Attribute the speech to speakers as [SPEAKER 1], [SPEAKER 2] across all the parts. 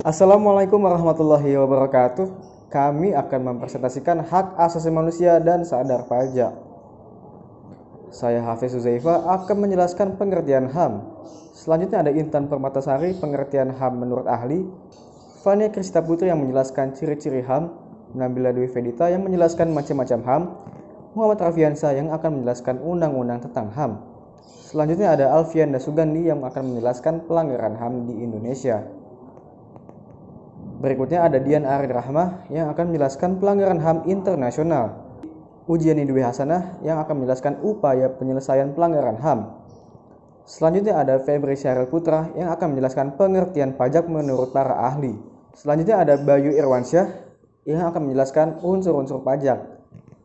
[SPEAKER 1] Assalamualaikum warahmatullahi wabarakatuh. Kami akan mempresentasikan hak asasi manusia dan sadar pajak. Saya Hafiz Uzaifa akan menjelaskan pengertian HAM. Selanjutnya ada Intan Permatasari, pengertian HAM menurut ahli. Fania Krista Putri yang menjelaskan ciri-ciri HAM. Nabila Dwi Vedita yang menjelaskan macam-macam HAM. Muhammad Rafiansa yang akan menjelaskan undang-undang tentang HAM. Selanjutnya ada Alfian Sugandi yang akan menjelaskan pelanggaran HAM di Indonesia. Berikutnya ada Dian Ari Rahmah yang akan menjelaskan pelanggaran HAM internasional. Ujian Dwi Hasanah yang akan menjelaskan upaya penyelesaian pelanggaran HAM. Selanjutnya ada Febri Syaril Putra yang akan menjelaskan pengertian pajak menurut para ahli. Selanjutnya ada Bayu Irwansyah yang akan menjelaskan unsur-unsur pajak.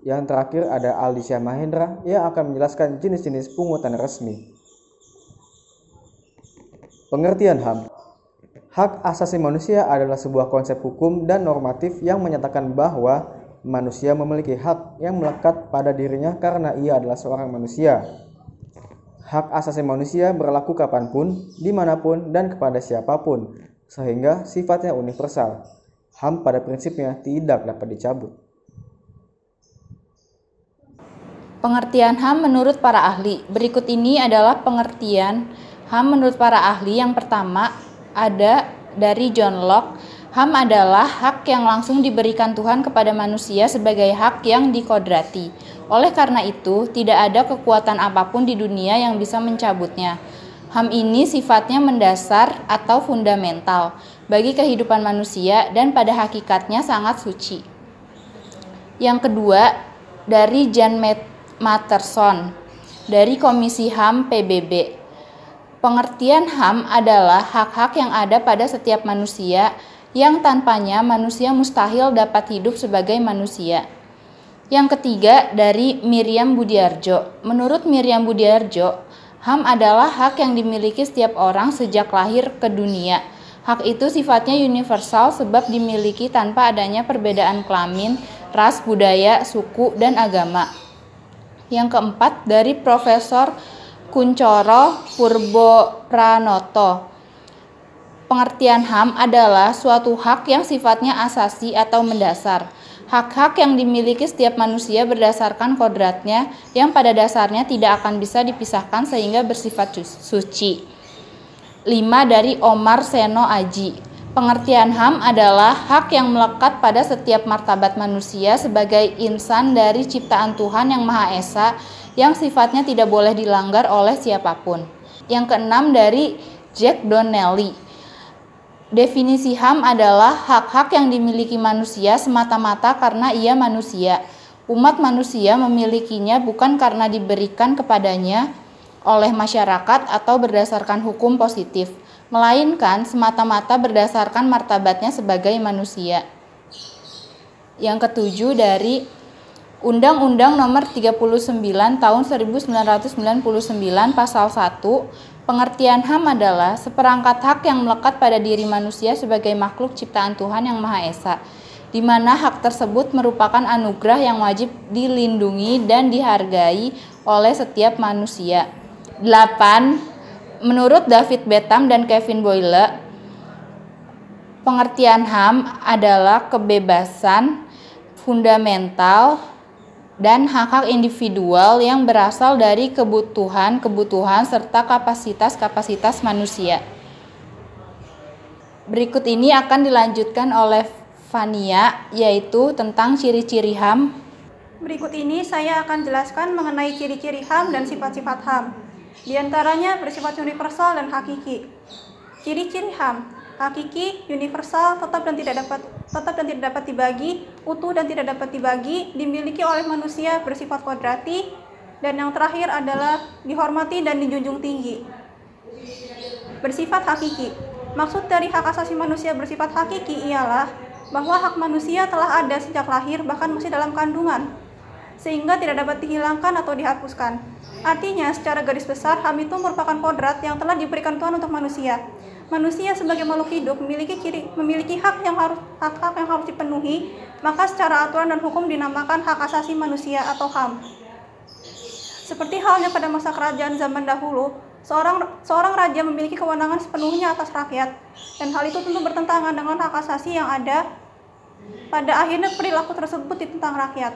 [SPEAKER 1] Yang terakhir ada Aldi Mahendra yang akan menjelaskan jenis-jenis pungutan resmi. Pengertian HAM Hak asasi manusia adalah sebuah konsep hukum dan normatif yang menyatakan bahwa manusia memiliki hak yang melekat pada dirinya karena ia adalah seorang manusia. Hak asasi manusia berlaku kapan pun, di mana pun, dan kepada siapa pun, sehingga sifatnya universal. HAM pada prinsipnya tidak dapat dicabut.
[SPEAKER 2] Pengertian HAM menurut para ahli. Berikut ini adalah pengertian HAM menurut para ahli. Yang pertama, ada dari John Locke, HAM adalah hak yang langsung diberikan Tuhan kepada manusia sebagai hak yang dikodrati. Oleh karena itu, tidak ada kekuatan apa pun di dunia yang bisa mencabutnya. HAM ini sifatnya mendasar atau fundamental bagi kehidupan manusia dan pada hakikatnya sangat suci. Yang kedua, dari Jan Matterson dari Komisi HAM PBB. Pengertian HAM adalah hak-hak yang ada pada setiap manusia yang tanpanya manusia mustahil dapat hidup sebagai manusia. Yang ketiga dari Miriam Budiarjo. Menurut Miriam Budiarjo, HAM adalah hak yang dimiliki setiap orang sejak lahir ke dunia. Hak itu sifatnya universal sebab dimiliki tanpa adanya perbedaan kelamin, ras, budaya, suku, dan agama. Yang keempat dari Profesor Kuncoro Purbo Pranoto. Pengertian HAM adalah suatu hak yang sifatnya asasi atau mendasar. Hak-hak yang dimiliki setiap manusia berdasarkan kodratnya yang pada dasarnya tidak akan bisa dipisahkan sehingga bersifat suci. 5 dari Omar Seno Aji. Pengertian HAM adalah hak yang melekat pada setiap martabat manusia sebagai insan dari ciptaan Tuhan yang Maha Esa yang sifatnya tidak boleh dilanggar oleh siapa pun. Yang keenam dari Jack Donnelly. Definisi HAM adalah hak-hak yang dimiliki manusia semata-mata karena ia manusia. Umat manusia memilikinya bukan karena diberikan kepadanya oleh masyarakat atau berdasarkan hukum positif, melainkan semata-mata berdasarkan martabatnya sebagai manusia. Yang ketujuh dari Undang-Undang Nomor 39 Tahun 1999 Pasal 1 Pengertian HAM adalah seperangkat hak yang melekat pada diri manusia sebagai makhluk ciptaan Tuhan yang Maha Esa, di mana hak tersebut merupakan anugerah yang wajib dilindungi dan dihargai oleh setiap manusia. 8. Menurut David Betham dan Kevin Boyle, pengertian HAM adalah kebebasan fundamental dan hak-hak individual yang berasal dari kebutuhan-kebutuhan serta kapasitas-kapasitas manusia. Berikut ini akan dilanjutkan oleh Fania, yaitu tentang ciri-ciri HAM.
[SPEAKER 3] Berikut ini saya akan jelaskan mengenai ciri-ciri HAM dan sifat-sifat HAM. Di antaranya bersifat universal dan hakiki. Ciri-ciri HAM hakiki, universal, tetap dan tidak dapat tetap dan tidak dapat dibagi, utuh dan tidak dapat dibagi, dimiliki oleh manusia bersifat kuadrati, dan yang terakhir adalah dihormati dan dijunjung tinggi. Bersifat hakiki. Maksud dari hak asasi manusia bersifat hakiki ialah bahwa hak manusia telah ada sejak lahir bahkan masih dalam kandungan sehingga tidak dapat dihilangkan atau dihapuskan. Artinya, secara garis besar, HAM itu merupakan kodrat yang telah diberikan Tuhan untuk manusia. Manusia sebagai makhluk hidup memiliki ciri memiliki hak yang harus hak-hak yang harus dipenuhi, maka secara aturan dan hukum dinamakan hak asasi manusia atau HAM. Seperti halnya pada masa kerajaan zaman dahulu, Seorang, seorang raja memiliki kewenangan sepenuhnya atas rakyat, dan hal itu tentu bertentangan dengan hak asasi yang ada pada akhirnya perilaku tersebut ditentang rakyat.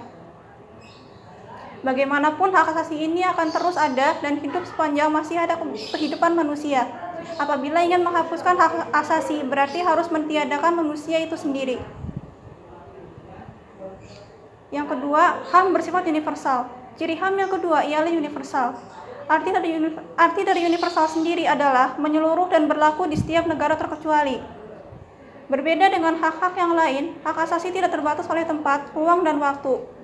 [SPEAKER 3] Bagaimanapun hak asasi ini akan terus ada dan hidup sepanjang masih ada kehidupan manusia. Apabila ingin menghapuskan hak asasi, berarti harus mentiadakan manusia itu sendiri. Yang kedua, HAM bersifat universal. Ciri HAM yang kedua ialah universal. Arti dari, arti dari universal sendiri adalah menyeluruh dan berlaku di setiap negara terkecuali. Berbeda dengan hak-hak yang lain, hak asasi tidak terbatas oleh tempat, ruang, dan waktu.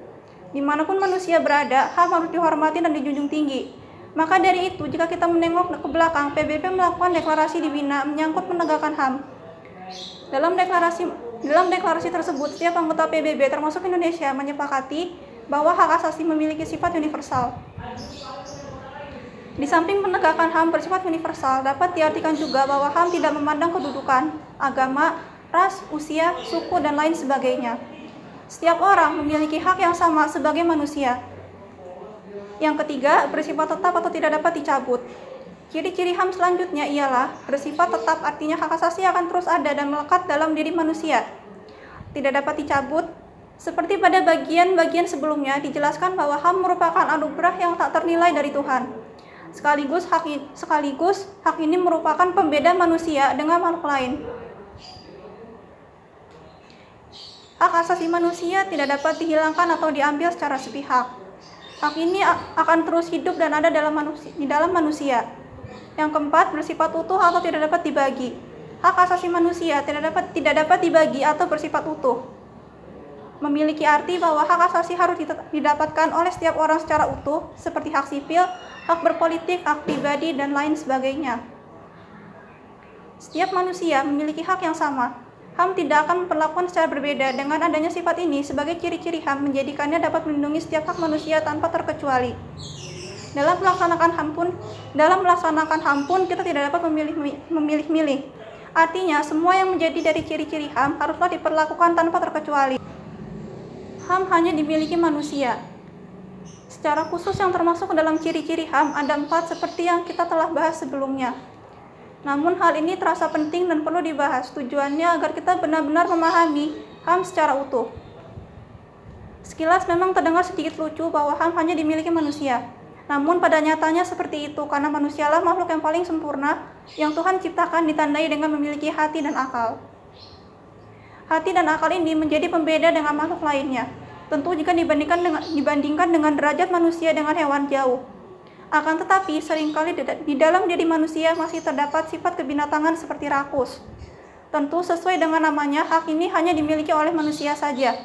[SPEAKER 3] Di mana pun manusia berada, HAM harus dihormati dan dijunjung tinggi. Maka dari itu, jika kita menengok ke belakang, PBB melakukan deklarasi di Bina menyangkut penegakan HAM. Dalam deklarasi dalam deklarasi tersebut, setiap anggota PBB termasuk Indonesia menyepakati bahwa hak asasi memiliki sifat universal. Di samping penegakan HAM bersifat universal, dapat diartikan juga bahwa HAM tidak memandang kedudukan, agama, ras, usia, suku, dan lain sebagainya. Setiap orang memiliki hak yang sama sebagai manusia. Yang ketiga, bersifat tetap atau tidak dapat dicabut. Ciri-ciri HAM selanjutnya ialah bersifat tetap artinya hak asasi akan terus ada dan melekat dalam diri manusia. Tidak dapat dicabut, seperti pada bagian-bagian sebelumnya dijelaskan bahwa HAM merupakan anugerah yang tak ternilai dari Tuhan. Sekaligus hak sekaligus hak ini merupakan pembeda manusia dengan makhluk lain. Hak asasi manusia tidak dapat dihilangkan atau diambil secara sepihak. Hak ini akan terus hidup dan ada dalam manusia, di dalam manusia. Yang keempat, bersifat utuh atau tidak dapat dibagi. Hak asasi manusia tidak dapat tidak dapat dibagi atau bersifat utuh. Memiliki arti bahwa hak asasi harus didapatkan oleh setiap orang secara utuh, seperti hak sipil, hak berpolitik, hak pribadi, dan lain sebagainya. Setiap manusia memiliki hak yang sama. HAM tidak akan memperlakukan secara berbeda dengan adanya sifat ini sebagai ciri-ciri HAM menjadikannya dapat melindungi setiap hak manusia tanpa terkecuali. Dalam melaksanakan HAM pun, dalam melaksanakan HAM pun kita tidak dapat memilih-milih. Artinya, semua yang menjadi dari ciri-ciri HAM haruslah diperlakukan tanpa terkecuali. HAM hanya dimiliki manusia, Secara khusus yang termasuk dalam ciri-ciri HAM ada empat seperti yang kita telah bahas sebelumnya. Namun hal ini terasa penting dan perlu dibahas tujuannya agar kita benar-benar memahami HAM secara utuh. Sekilas memang terdengar sedikit lucu bahwa HAM hanya dimiliki manusia. Namun pada nyatanya seperti itu karena manusialah makhluk yang paling sempurna yang Tuhan ciptakan ditandai dengan memiliki hati dan akal. Hati dan akal ini menjadi pembeda dengan makhluk lainnya. Tentu jika dibandingkan dengan, dibandingkan dengan derajat manusia dengan hewan jauh. Akan tetapi, sering kali di dalam diri manusia masih terdapat sifat kebinatangan seperti rakus. Tentu sesuai dengan namanya, hak ini hanya dimiliki oleh manusia saja.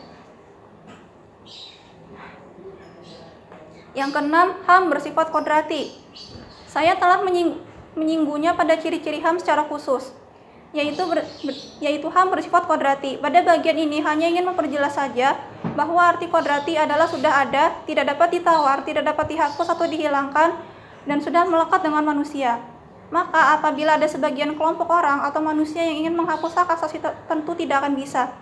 [SPEAKER 3] Yang keenam, HAM bersifat kodrati. Saya telah menying menyinggungnya pada ciri-ciri HAM secara khusus, yaitu ber, yaitu HAM bersifat kodrati. Pada bagian ini hanya ingin memperjelas saja bahwa arti kodrati adalah sudah ada, tidak dapat ditawar, tidak dapat dihapus atau dihilangkan, dan sudah melekat dengan manusia. Maka apabila ada sebagian kelompok orang atau manusia yang ingin menghapus hak asasi tentu tidak akan bisa.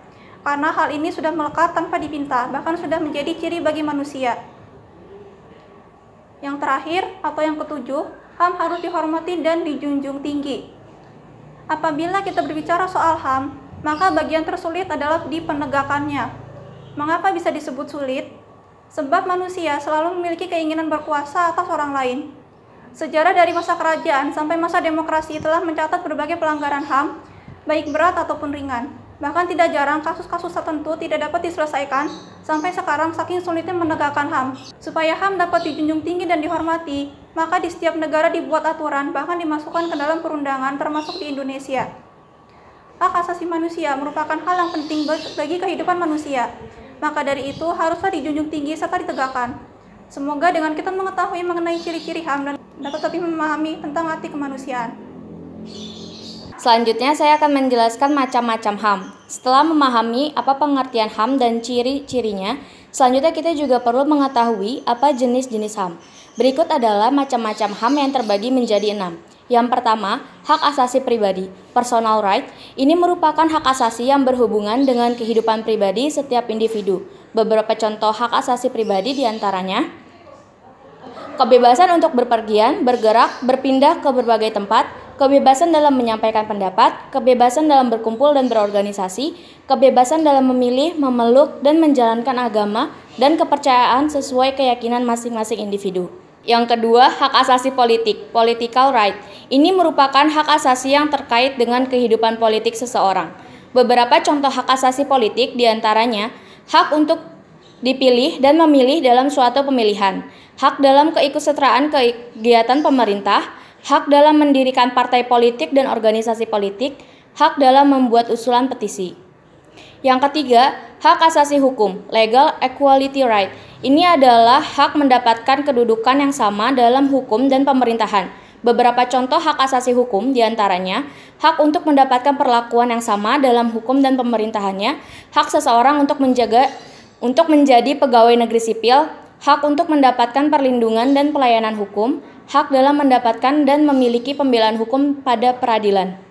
[SPEAKER 3] Karena hal ini sudah melekat tanpa dipinta, bahkan sudah menjadi ciri bagi manusia. Yang terakhir atau yang ketujuh, HAM harus dihormati dan dijunjung tinggi. Apabila kita berbicara soal HAM, maka bagian tersulit adalah di penegakannya. Mengapa bisa disebut sulit? Sebab manusia selalu memiliki keinginan berkuasa atas orang lain. Sejarah dari masa kerajaan sampai masa demokrasi telah mencatat berbagai pelanggaran HAM, baik berat ataupun ringan. Bahkan tidak jarang kasus-kasus tertentu tidak dapat diselesaikan sampai sekarang saking sulitnya menegakkan HAM. Supaya HAM dapat dijunjung tinggi dan dihormati, maka di setiap negara dibuat aturan bahkan dimasukkan ke dalam perundangan termasuk di Indonesia. Hak asasi manusia merupakan hal yang penting bagi kehidupan manusia. Maka dari itu haruslah dijunjung tinggi serta ditegakkan. Semoga dengan kita mengetahui mengenai ciri-ciri HAM dan dapat lebih memahami tentang arti kemanusiaan.
[SPEAKER 2] Selanjutnya saya akan menjelaskan macam-macam HAM. Setelah memahami apa pengertian HAM dan ciri-cirinya, selanjutnya kita juga perlu mengetahui apa jenis-jenis HAM. Berikut adalah macam-macam HAM yang terbagi menjadi enam. Yang pertama, hak asasi pribadi, personal right. Ini merupakan hak asasi yang berhubungan dengan kehidupan pribadi setiap individu. Beberapa contoh hak asasi pribadi di antaranya
[SPEAKER 4] kebebasan untuk berpergian, bergerak, berpindah ke berbagai tempat, kebebasan dalam menyampaikan pendapat, kebebasan dalam berkumpul dan berorganisasi, kebebasan dalam memilih, memeluk, dan menjalankan agama dan kepercayaan sesuai keyakinan masing-masing individu. Yang kedua, hak asasi politik, political right. Ini merupakan hak asasi yang terkait dengan kehidupan politik seseorang. Beberapa contoh hak asasi politik di antaranya hak untuk dipilih dan memilih dalam suatu pemilihan, hak dalam keikutsertaan kegiatan pemerintah, hak dalam mendirikan partai politik dan organisasi politik, hak dalam membuat usulan petisi. Yang ketiga, hak asasi hukum, legal equality right. Ini adalah hak mendapatkan kedudukan yang sama dalam hukum dan pemerintahan. Beberapa contoh hak asasi hukum di antaranya hak untuk mendapatkan perlakuan yang sama dalam hukum dan pemerintahannya, hak seseorang untuk menjaga untuk menjadi pegawai negeri sipil, hak untuk mendapatkan perlindungan dan pelayanan hukum, hak dalam mendapatkan dan memiliki pembelaan hukum pada peradilan.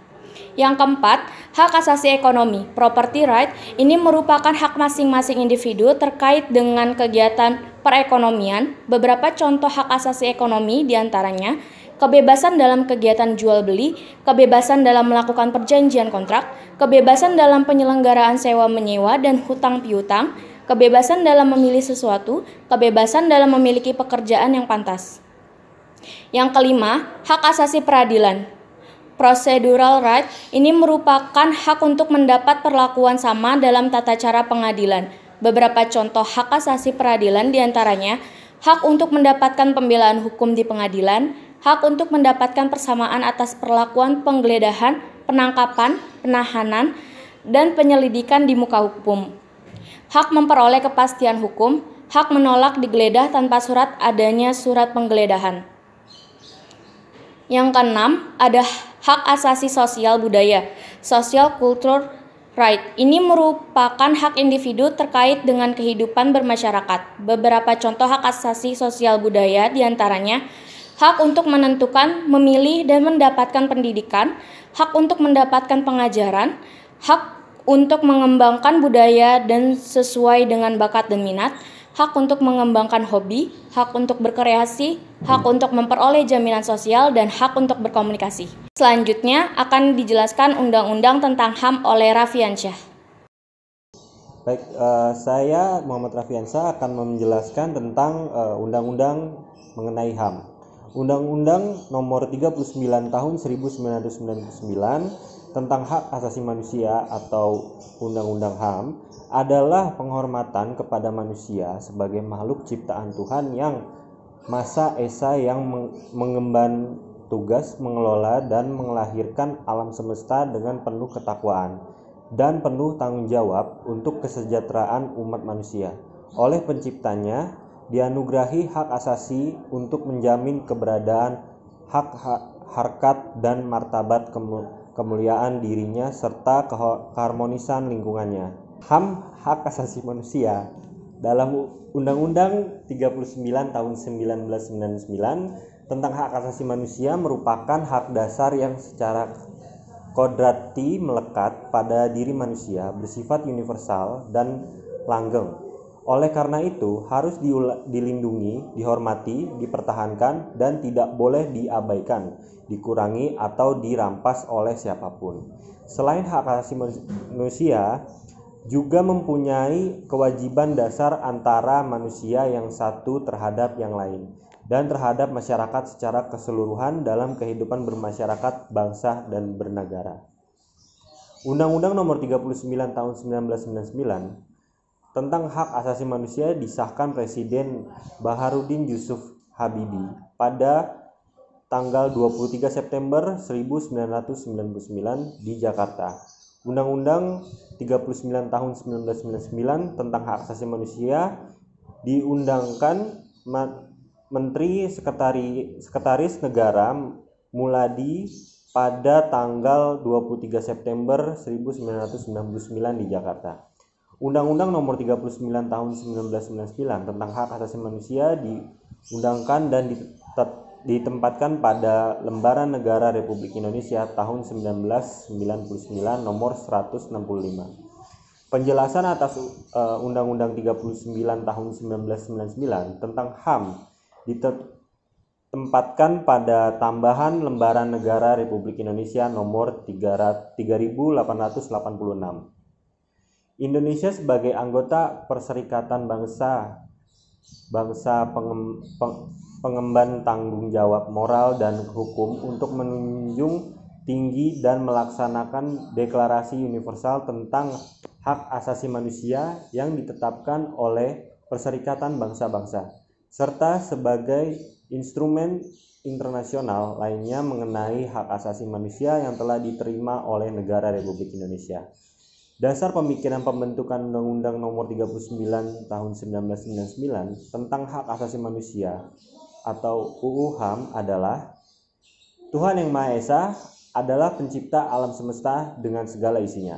[SPEAKER 4] Yang keempat, hak asasi ekonomi, property right, ini merupakan hak masing-masing individu terkait dengan kegiatan perekonomian. Beberapa contoh hak asasi ekonomi di antaranya kebebasan dalam kegiatan jual beli, kebebasan dalam melakukan perjanjian kontrak, kebebasan dalam penyelenggaraan sewa menyewa dan hutang piutang, kebebasan dalam memilih sesuatu, kebebasan dalam memiliki pekerjaan yang pantas. Yang kelima, hak asasi peradilan. Procedural right ini merupakan hak untuk mendapat perlakuan sama dalam tata cara pengadilan. Beberapa contoh hak asasi peradilan di antaranya hak untuk mendapatkan pembelaan hukum di pengadilan, hak untuk mendapatkan persamaan atas perlakuan penggeledahan, penangkapan, penahanan, dan penyelidikan di muka hukum hak memperoleh kepastian hukum, hak menolak digeledah tanpa surat adanya surat penggeledahan. Yang keenam, ada hak asasi sosial budaya, social culture right. Ini merupakan hak individu terkait dengan kehidupan bermasyarakat. Beberapa contoh hak asasi sosial budaya di antaranya hak untuk menentukan, memilih, dan mendapatkan pendidikan, hak untuk mendapatkan pengajaran, hak untuk mengembangkan budaya dan sesuai dengan bakat dan minat, hak untuk mengembangkan hobi, hak untuk berkreasi, hak untuk memperoleh jaminan sosial, dan hak untuk berkomunikasi. Selanjutnya akan dijelaskan undang-undang tentang HAM oleh Raffiansyah.
[SPEAKER 5] Baik, uh, saya Muhammad Raffiansyah akan menjelaskan tentang eh, undang-undang mengenai HAM. Undang-Undang Nomor 39 Tahun 1999 tentang hak asasi manusia atau Undang-Undang HAM adalah penghormatan kepada manusia sebagai makhluk ciptaan Tuhan yang masa esa yang mengemban tugas mengelola dan melahirkan alam semesta dengan penuh ketakwaan dan penuh tanggung jawab untuk kesejahteraan umat manusia. Oleh penciptanya, dianugerahi hak asasi untuk menjamin keberadaan hak, harkat dan martabat kemuliaan dirinya serta keharmonisan lingkungannya. HAM hak asasi manusia dalam Undang-Undang 39 tahun 1999 tentang hak asasi manusia merupakan hak dasar yang secara kodrati melekat pada diri manusia, bersifat universal dan langgeng oleh karena itu, harus dilindungi, dihormati, dipertahankan, dan tidak boleh diabaikan, dikurangi, atau dirampas oleh siapa pun. Selain hak asasi manusia, juga mempunyai kewajiban dasar antara manusia yang satu terhadap yang lain dan terhadap masyarakat secara keseluruhan dalam kehidupan bermasyarakat, bangsa, dan bernegara. Undang-Undang Nomor 39 Tahun 1999 tentang hak asasi manusia disahkan Presiden Baharudin Yusuf Habibie pada tanggal 23 September 1999 di Jakarta. Undang-Undang 39 tahun 1999 tentang hak asasi manusia diundangkan Menteri Sekretari, Sekretaris Negara Muladi pada tanggal 23 September 1999 di Jakarta. Undang-Undang Nomor 39 Tahun 1999 tentang Hak Asasi Manusia diundangkan dan ditempatkan pada Lembaran Negara Republik Indonesia tahun 1999 nomor 165. Penjelasan atas uh, Undang-Undang 39 tahun 1999 tentang HAM ditempatkan pada tambahan lembaran negara Republik Indonesia nomor 3886. Indonesia sebagai anggota Perserikatan Bangsa bangsa pengem, peng, pengemban tanggung jawab moral dan hukum untuk menunjung tinggi dan melaksanakan deklarasi universal tentang hak asasi manusia yang ditetapkan oleh Perserikatan Bangsa-Bangsa serta sebagai instrumen internasional lainnya mengenai hak asasi manusia yang telah diterima oleh negara Republik Indonesia. Dasar pemikiran pembentukan Undang-Undang Nomor 39 Tahun 1999 tentang Hak Asasi Manusia atau UU HAM adalah Tuhan Yang Maha Esa adalah pencipta alam semesta dengan segala isinya.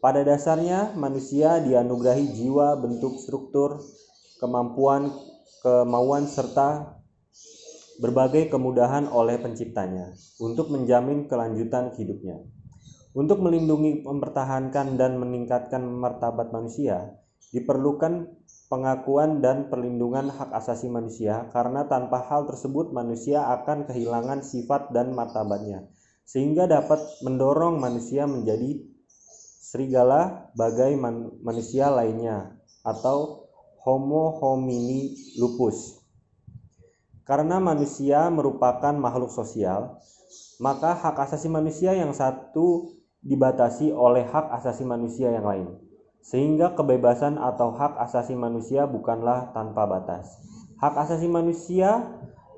[SPEAKER 5] Pada dasarnya, manusia dianugerahi jiwa, bentuk, struktur, kemampuan, kemauan, serta berbagai kemudahan oleh penciptanya untuk menjamin kelanjutan hidupnya. Untuk melindungi, mempertahankan, dan meningkatkan martabat manusia, diperlukan pengakuan dan perlindungan hak asasi manusia karena tanpa hal tersebut manusia akan kehilangan sifat dan martabatnya sehingga dapat mendorong manusia menjadi serigala bagai man manusia lainnya atau homo homini lupus. Karena manusia merupakan makhluk sosial, maka hak asasi manusia yang satu dibatasi oleh hak asasi manusia yang lain, sehingga kebebasan atau hak asasi manusia bukanlah tanpa batas. Hak asasi manusia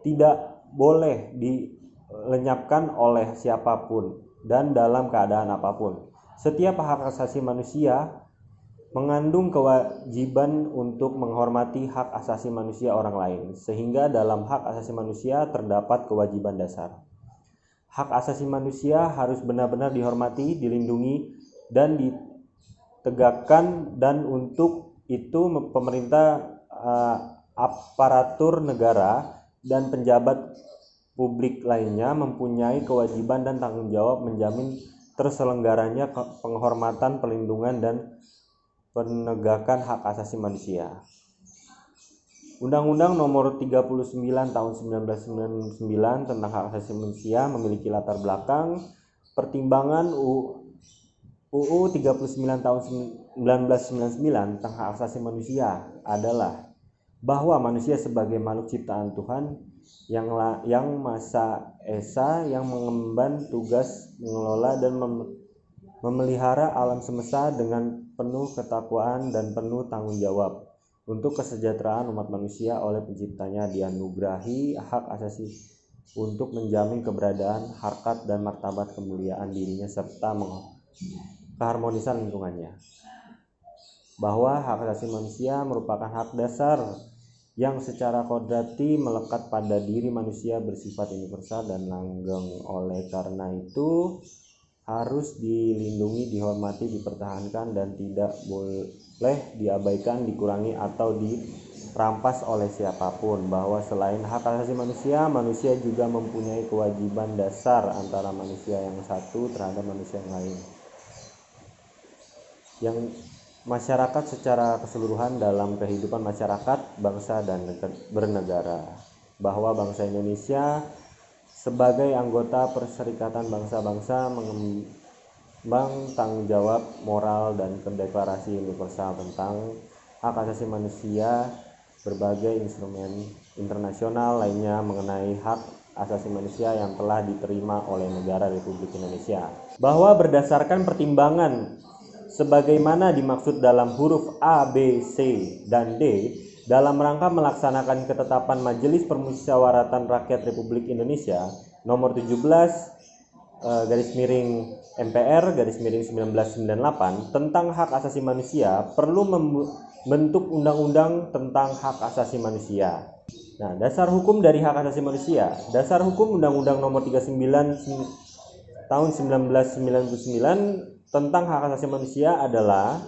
[SPEAKER 5] tidak boleh dilenyapkan oleh siapa pun dan dalam keadaan apa pun. Setiap hak asasi manusia mengandung kewajiban untuk menghormati hak asasi manusia orang lain, sehingga dalam hak asasi manusia terdapat kewajiban dasar hak asasi manusia harus benar-benar dihormati, dilindungi, dan ditegakkan dan untuk itu pemerintah uh, aparatur negara dan penjabat publik lainnya mempunyai kewajiban dan tanggung jawab menjamin terselenggaranya penghormatan, perlindungan, dan penegakan hak asasi manusia. Undang-Undang Nomor 39 Tahun 1999 tentang Hak Asasi Manusia memiliki latar belakang. Pertimbangan UU 39 Tahun 1999 tentang Hak Asasi Manusia adalah bahwa manusia sebagai makhluk ciptaan Tuhan yang la, yang masa esa yang mengemban tugas mengelola dan mem, memelihara alam semesta dengan penuh ketakwaan dan penuh tanggung jawab untuk kesejahteraan umat manusia oleh penciptanya dianugerahi hak asasi untuk menjamin keberadaan, harkat, dan martabat kemuliaan dirinya serta keharmonisan lingkungannya. Bahwa hak asasi manusia merupakan hak dasar yang secara kodrati melekat pada diri manusia bersifat universal dan langgeng. Oleh karena itu, harus dilindungi, dihormati, dipertahankan, dan tidak boleh diabaikan, dikurangi, atau dirampas oleh siapa pun. Bahwa selain hak asasi manusia, manusia juga mempunyai kewajiban dasar antara manusia yang satu terhadap manusia yang lain. Yang masyarakat secara keseluruhan dalam kehidupan masyarakat, bangsa, dan bernegara. Bahwa bangsa Indonesia sebagai anggota Perserikatan Bangsa-Bangsa mengembang tanggung jawab moral dan deklarasi universal tentang hak asasi manusia berbagai instrumen internasional lainnya mengenai hak asasi manusia yang telah diterima oleh negara Republik Indonesia. Bahwa berdasarkan pertimbangan sebagaimana dimaksud dalam huruf A, B, C, dan D dalam rangka melaksanakan ketetapan Majelis Permusyawaratan Rakyat Republik Indonesia nomor 17 eh, garis miring MPR garis miring 1998 tentang hak asasi manusia perlu membentuk undang-undang tentang hak asasi manusia. Nah, dasar hukum dari hak asasi manusia. Dasar hukum Undang-Undang Nomor 39 tahun 1999 tentang hak asasi manusia adalah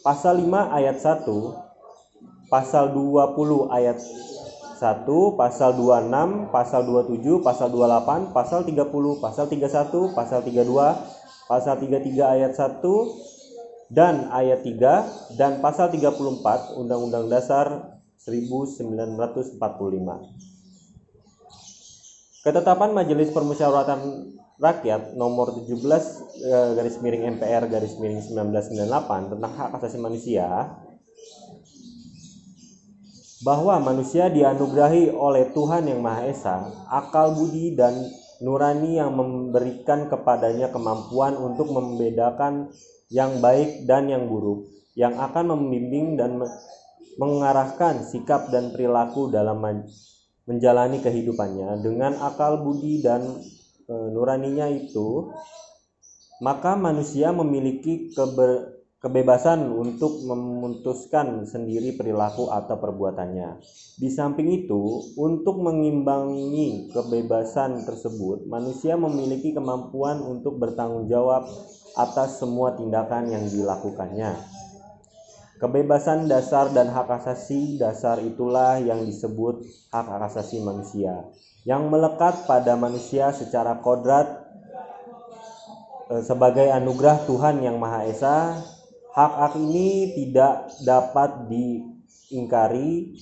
[SPEAKER 5] pasal 5 ayat 1 pasal 20 ayat 1, pasal 26, pasal 27, pasal 28, pasal 30, pasal 31, pasal 32, pasal 33 ayat 1 dan ayat 3 dan pasal 34 Undang-Undang Dasar 1945. Ketetapan Majelis Permusyawaratan Rakyat nomor 17 eh, garis miring MPR garis miring 1998 tentang hak asasi manusia bahwa manusia dianugerahi oleh Tuhan Yang Maha Esa akal budi dan nurani yang memberikan kepadanya kemampuan untuk membedakan yang baik dan yang buruk yang akan membimbing dan mengarahkan sikap dan perilaku dalam menjalani kehidupannya. Dengan akal budi dan e, nuraninya itu maka manusia memiliki keber, kebebasan untuk memutuskan sendiri perilaku atau perbuatannya. Di samping itu, untuk mengimbangi kebebasan tersebut, manusia memiliki kemampuan untuk bertanggung jawab atas semua tindakan yang dilakukannya. Kebebasan dasar dan hak asasi dasar itulah yang disebut hak asasi manusia, yang melekat pada manusia secara kodrat eh, sebagai anugerah Tuhan yang Maha Esa. Hak-hak ini tidak dapat diingkari.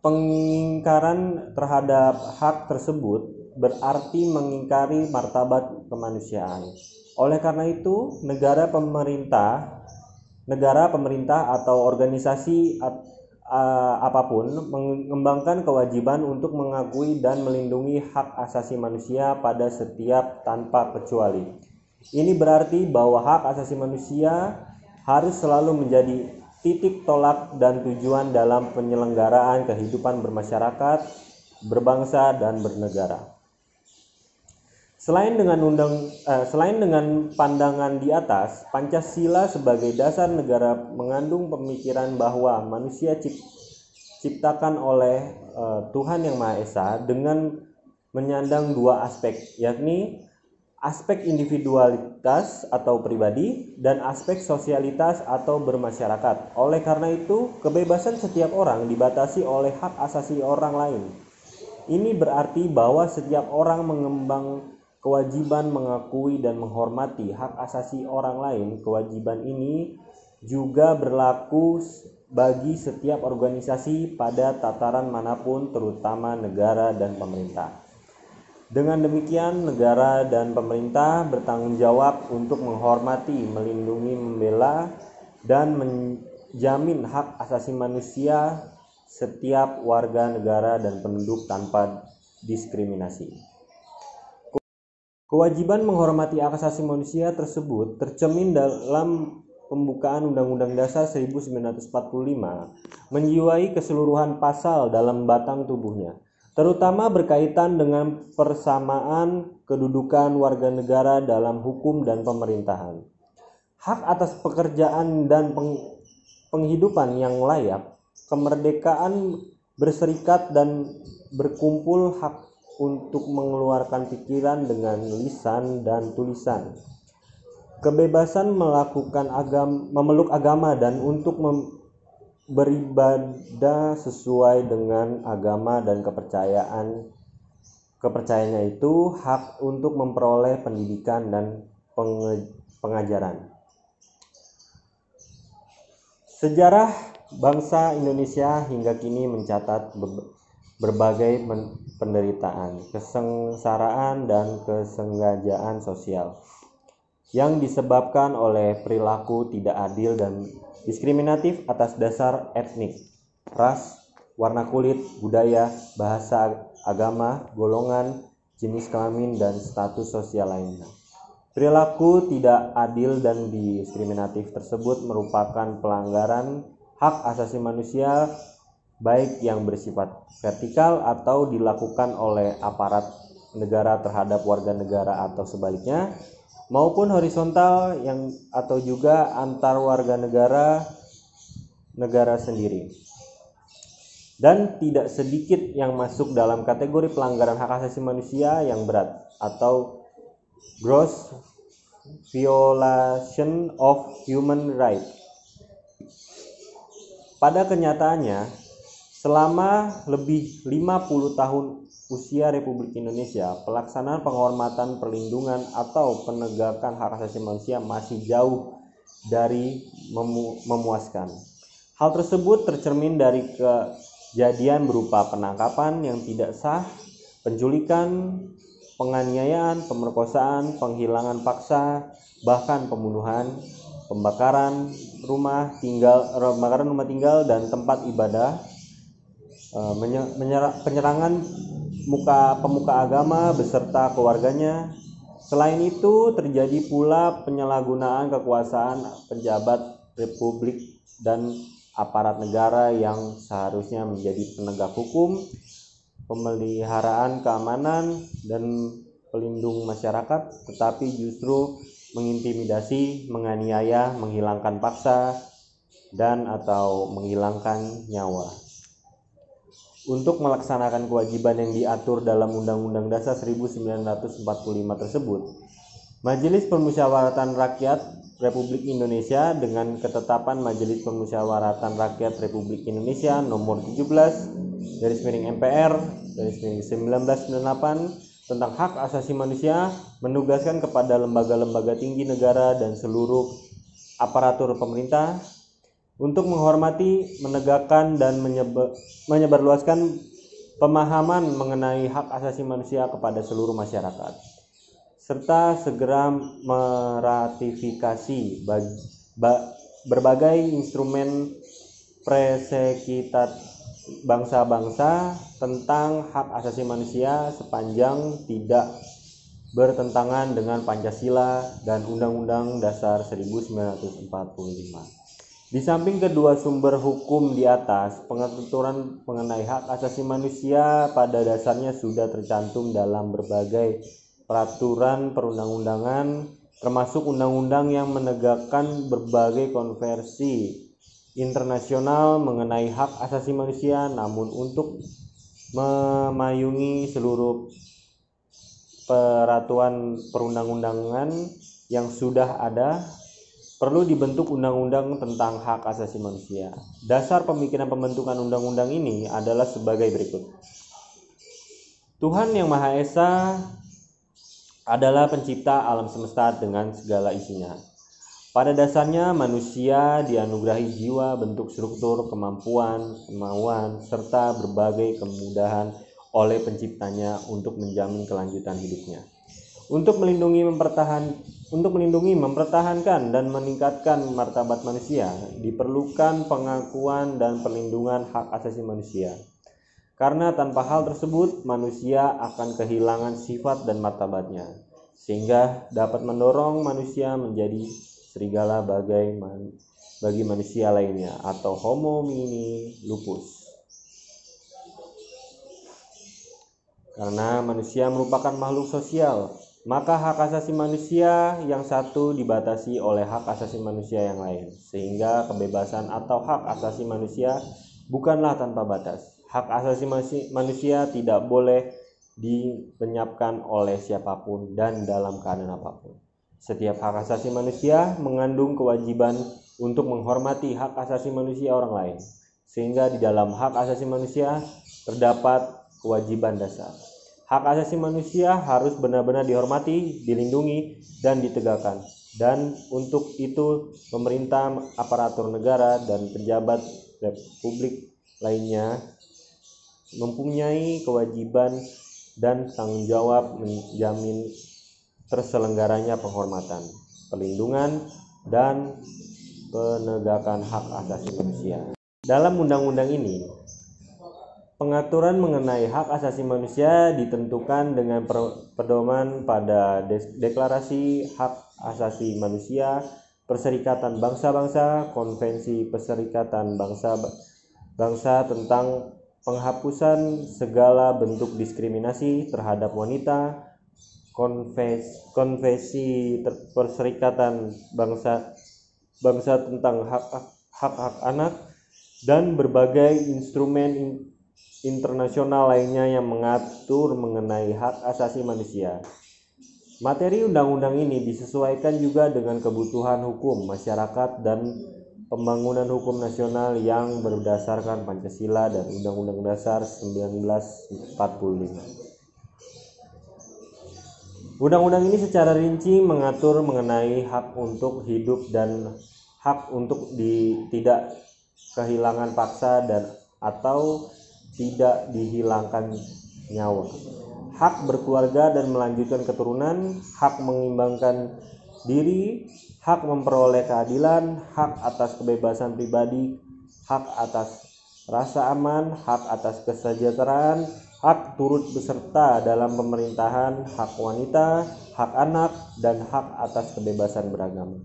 [SPEAKER 5] Pengingkaran terhadap hak tersebut berarti mengingkari martabat kemanusiaan. Oleh karena itu, negara pemerintah negara, pemerintah, atau organisasi uh, apa pun mengembangkan kewajiban untuk mengakui dan melindungi hak asasi manusia pada setiap tanpa kecuali. Ini berarti bahwa hak asasi manusia harus selalu menjadi titik tolak dan tujuan dalam penyelenggaraan kehidupan bermasyarakat, berbangsa, dan bernegara. Selain dengan undang eh, selain dengan pandangan di atas, Pancasila sebagai dasar negara mengandung pemikiran bahwa manusia ciptakan oleh eh, Tuhan yang Maha Esa dengan menyandang dua aspek, yakni aspek individualitas atau pribadi dan aspek sosialitas atau bermasyarakat. Oleh karena itu, kebebasan setiap orang dibatasi oleh hak asasi orang lain. Ini berarti bahwa setiap orang mengembang kewajiban mengakui dan menghormati hak asasi orang lain. Kewajiban ini juga berlaku bagi setiap organisasi pada tataran mana pun, terutama negara dan pemerintah. Dengan demikian, negara dan pemerintah bertanggung jawab untuk menghormati, melindungi, membela, dan menjamin hak asasi manusia setiap warga negara dan penduduk tanpa diskriminasi. Kewajiban menghormati hak asasi manusia tersebut tercermin dalam pembukaan Undang-Undang Dasar 1945 menjiwai keseluruhan pasal dalam batang tubuhnya, terutama berkaitan dengan persamaan kedudukan warga negara dalam hukum dan pemerintahan. Hak atas pekerjaan dan penghidupan yang layak, kemerdekaan berserikat dan berkumpul hak untuk mengeluarkan pikiran dengan lisan dan tulisan. Kebebasan melakukan agam, memeluk agama dan untuk beribadah sesuai dengan agama dan kepercayaan kepercayaannya itu hak untuk memperoleh pendidikan dan pengajaran. Sejarah bangsa Indonesia hingga kini mencatat berbagai penderitaan, kesengsaraan, dan kesengajaan sosial yang disebabkan oleh perilaku tidak adil dan diskriminatif atas dasar etnik, ras, warna kulit, budaya, bahasa, agama, golongan, jenis kelamin, dan status sosial lainnya. Perilaku tidak adil dan diskriminatif tersebut merupakan pelanggaran hak asasi manusia baik yang bersifat vertikal atau dilakukan oleh aparat negara terhadap warga negara atau sebaliknya maupun horizontal yang atau juga antar warga negara negara sendiri. Dan tidak sedikit yang masuk dalam kategori pelanggaran hak asasi manusia yang berat atau gross violation of human rights. Pada kenyataannya, Selama lebih 50 tahun usia Republik Indonesia, pelaksanaan penghormatan, perlindungan, atau penegakan hak asasi manusia masih jauh dari memu memuaskan. Hal tersebut tercermin dari kejadian berupa penangkapan yang tidak sah, penculikan, penganiayaan, pemerkosaan, penghilangan paksa, bahkan pembunuhan, pembakaran rumah tinggal, pembakaran rumah tinggal dan tempat ibadah, eh, penyerangan muka pemuka agama beserta keluarganya. Selain itu, terjadi pula penyalahgunaan kekuasaan pejabat republik dan aparat negara yang seharusnya menjadi penegak hukum, pemeliharaan keamanan dan pelindung masyarakat, tetapi justru mengintimidasi, menganiaya, menghilangkan paksa, dan atau menghilangkan nyawa. Untuk melaksanakan kewajiban yang diatur dalam Undang-Undang Dasar 1945 tersebut, Majelis Permusyawaratan Rakyat Republik Indonesia dengan ketetapan Majelis Permusyawaratan Rakyat Republik Indonesia nomor 17 garis miring MPR garis miring 1998 tentang hak asasi manusia menugaskan kepada lembaga-lembaga tinggi negara dan seluruh aparatur pemerintah untuk menghormati, menegakkan dan menyeba- menyebarluaskan pemahaman mengenai hak asasi manusia kepada seluruh masyarakat serta segera meratifikasi bag- ba- berbagai instrumen persekitat bangsa-bangsa tentang hak asasi manusia sepanjang tidak bertentangan dengan Pancasila dan Undang-Undang Dasar 1945. Di samping kedua sumber hukum di atas, pengaturan mengenai hak asasi manusia pada dasarnya sudah tercantum dalam berbagai peraturan perundang-undangan termasuk undang-undang yang menegakkan berbagai konversi internasional mengenai hak asasi manusia. Namun untuk memayungi seluruh peraturan perundang-undangan yang sudah ada perlu dibentuk undang-undang tentang hak asasi manusia. Dasar pemikiran pembentukan undang-undang ini adalah sebagai berikut. Tuhan yang Maha Esa adalah pencipta alam semesta dengan segala isinya. Pada dasarnya manusia dianugerahi jiwa, bentuk struktur, kemampuan, kemauan, serta berbagai kemudahan oleh penciptanya untuk menjamin kelanjutan hidupnya. Untuk melindungi mempertahan untuk melindungi, mempertahankan dan meningkatkan martabat manusia, diperlukan pengakuan dan perlindungan hak asasi manusia. Karena tanpa hal tersebut, manusia akan kehilangan sifat dan martabatnya, sehingga dapat mendorong manusia menjadi serigala bagai man- bagi manusia lainnya atau homo mini lupus. Karena manusia merupakan makhluk sosial, maka hak asasi manusia yang satu dibatasi oleh hak asasi manusia yang lain, sehingga kebebasan atau hak asasi manusia bukanlah tanpa batas. Hak asasi manusia tidak boleh dilenyapkan oleh siapa pun dan dalam keadaan apa pun. Setiap hak asasi manusia mengandung kewajiban untuk menghormati hak asasi manusia orang lain, sehingga di dalam hak asasi manusia terdapat kewajiban dasar. Hak asasi manusia harus benar-benar dihormati, dilindungi, dan ditegakkan. Dan untuk itu, pemerintah, aparatur negara, dan pejabat republik lainnya mempunyai kewajiban dan tanggung jawab menjamin terselenggaranya penghormatan, perlindungan, dan penegakan hak asasi manusia. Dalam undang-undang ini, pengaturan mengenai hak asasi manusia ditentukan dengan pedoman pada Deklarasi Hak Asasi Manusia Perserikatan Bangsa-Bangsa, Konvensi Perserikatan Bangsa Bangsa tentang penghapusan segala bentuk diskriminasi terhadap wanita, konvensi perserikatan bangsa bangsa tentang hak hak anak dan berbagai instrumen in- internasional lainnya yang mengatur mengenai hak asasi manusia. Materi undang-undang ini disesuaikan juga dengan kebutuhan hukum masyarakat dan pembangunan hukum nasional yang berdasarkan Pancasila dan Undang-Undang Dasar 1945. Undang-undang ini secara rinci mengatur mengenai hak untuk hidup dan hak untuk di, tidak kehilangan paksa dan atau tidak dihilangkan nyawa. hak berkeluarga dan melanjutkan keturunan, hak mengimbangkan diri, hak memperoleh keadilan, hak atas kebebasan pribadi, hak atas rasa aman, hak atas kesejahteraan, hak turut beserta dalam pemerintahan, hak wanita, hak anak, dan hak atas kebebasan beragama.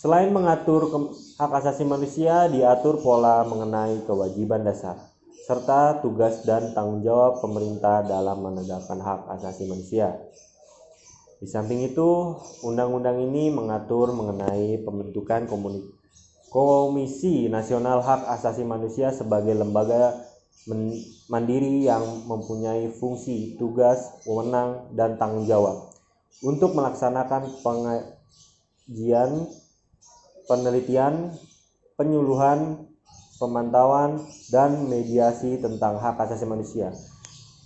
[SPEAKER 5] Selain mengatur hak asasi manusia, diatur pola mengenai kewajiban dasar serta tugas dan tanggung jawab pemerintah dalam menegakkan hak asasi manusia. Di samping itu, undang-undang ini mengatur mengenai pembentukan Komisi Nasional Hak Asasi Manusia sebagai lembaga mandiri yang mempunyai fungsi, tugas, wewenang, dan tanggung jawab untuk melaksanakan pengajian, penelitian, penyuluhan, pemantauan, dan mediasi tentang hak asasi manusia.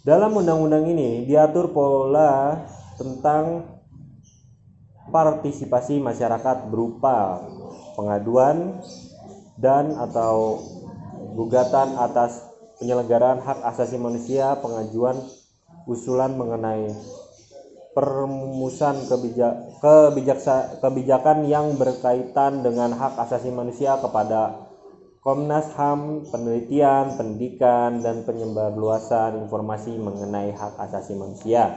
[SPEAKER 5] Dalam undang-undang ini diatur pola tentang partisipasi masyarakat berupa pengaduan dan atau gugatan atas penyelenggaraan hak asasi manusia, pengajuan usulan mengenai perumusan kebijak, kebijaksa, kebijakan yang berkaitan dengan hak asasi manusia kepada Komnas HAM, penelitian, pendidikan, dan penyebarluasan informasi mengenai hak asasi manusia.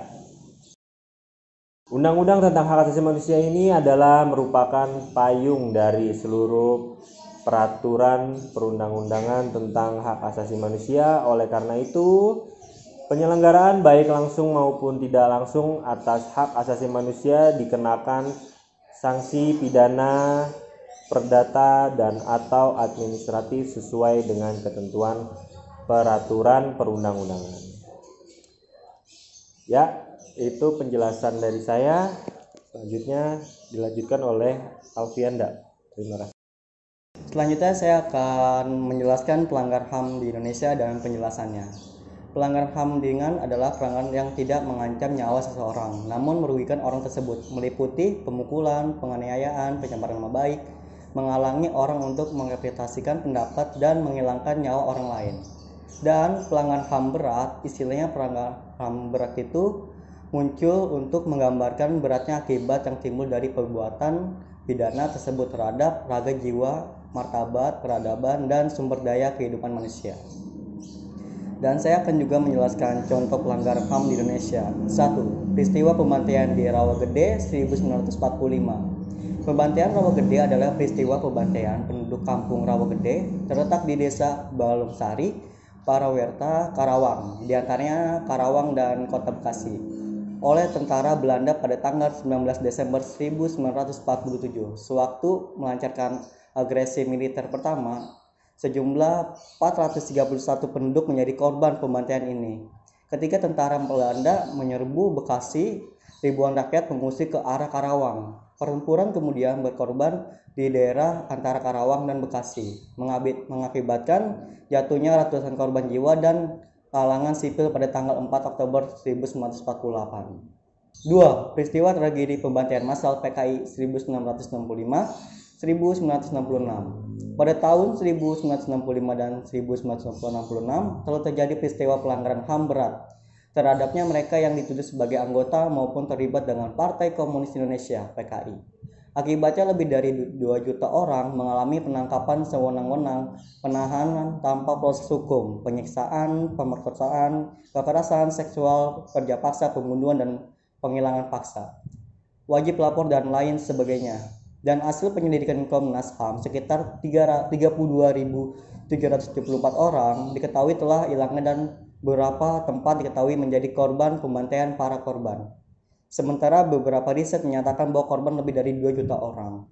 [SPEAKER 5] Undang-undang tentang hak asasi manusia ini adalah merupakan payung dari seluruh peraturan perundang-undangan tentang hak asasi manusia. Oleh karena itu, penyelenggaraan baik langsung maupun tidak langsung atas hak asasi manusia dikenakan sanksi pidana perdata dan atau administratif sesuai dengan ketentuan peraturan perundang-undangan. Ya, itu penjelasan dari saya. Selanjutnya dilanjutkan oleh Alfianda. Terima kasih.
[SPEAKER 6] Selanjutnya saya akan menjelaskan pelanggar HAM di Indonesia dan penjelasannya. Pelanggar HAM ringan adalah pelanggaran yang tidak mengancam nyawa seseorang, namun merugikan orang tersebut, meliputi pemukulan, penganiayaan, pencemaran nama baik, menghalangi orang untuk menginterpretasikan pendapat dan menghilangkan nyawa orang lain. Dan pelanggaran HAM berat, istilahnya pelanggaran HAM berat itu muncul untuk menggambarkan beratnya akibat yang timbul dari perbuatan pidana tersebut terhadap raga jiwa, martabat, peradaban, dan sumber daya kehidupan manusia. Dan saya akan juga menjelaskan contoh pelanggaran HAM di Indonesia. 1. Peristiwa pembantaian di Rawagede 1945 Pembantaian Rawagede adalah peristiwa pembantaian penduduk kampung Rawagede terletak di desa Balungsari, Parawerta, Karawang, di antaranya Karawang dan Kota Bekasi, oleh tentara Belanda pada tanggal 19 Desember 1947 sewaktu melancarkan agresi militer pertama sejumlah 431 penduduk menjadi korban pembantaian ini. Ketika tentara Belanda menyerbu Bekasi, ribuan rakyat mengungsi ke arah Karawang. Pertempuran kemudian berkorban di daerah antara Karawang dan Bekasi, mengakibatkan jatuhnya ratusan korban jiwa dan kalangan sipil pada tanggal 4 Oktober 1948. 2. Peristiwa tragedi pembantaian massal PKI 1965 1966. Pada tahun 1965 dan 1966 telah terjadi peristiwa pelanggaran HAM berat terhadapnya mereka yang dituduh sebagai anggota maupun terlibat dengan Partai Komunis Indonesia (PKI). Akibatnya lebih dari 2 juta orang mengalami penangkapan sewenang-wenang, penahanan tanpa proses hukum, penyiksaan, pemerkosaan, kekerasan seksual, kerja paksa, pembunuhan dan penghilangan paksa. Wajib lapor dan lain sebagainya. Dan hasil penyelidikan Komnas HAM sekitar 32.374 orang diketahui telah hilangnya dan beberapa tempat diketahui menjadi korban pembantaian para korban. Sementara beberapa riset menyatakan bahwa korban lebih dari 2 juta orang.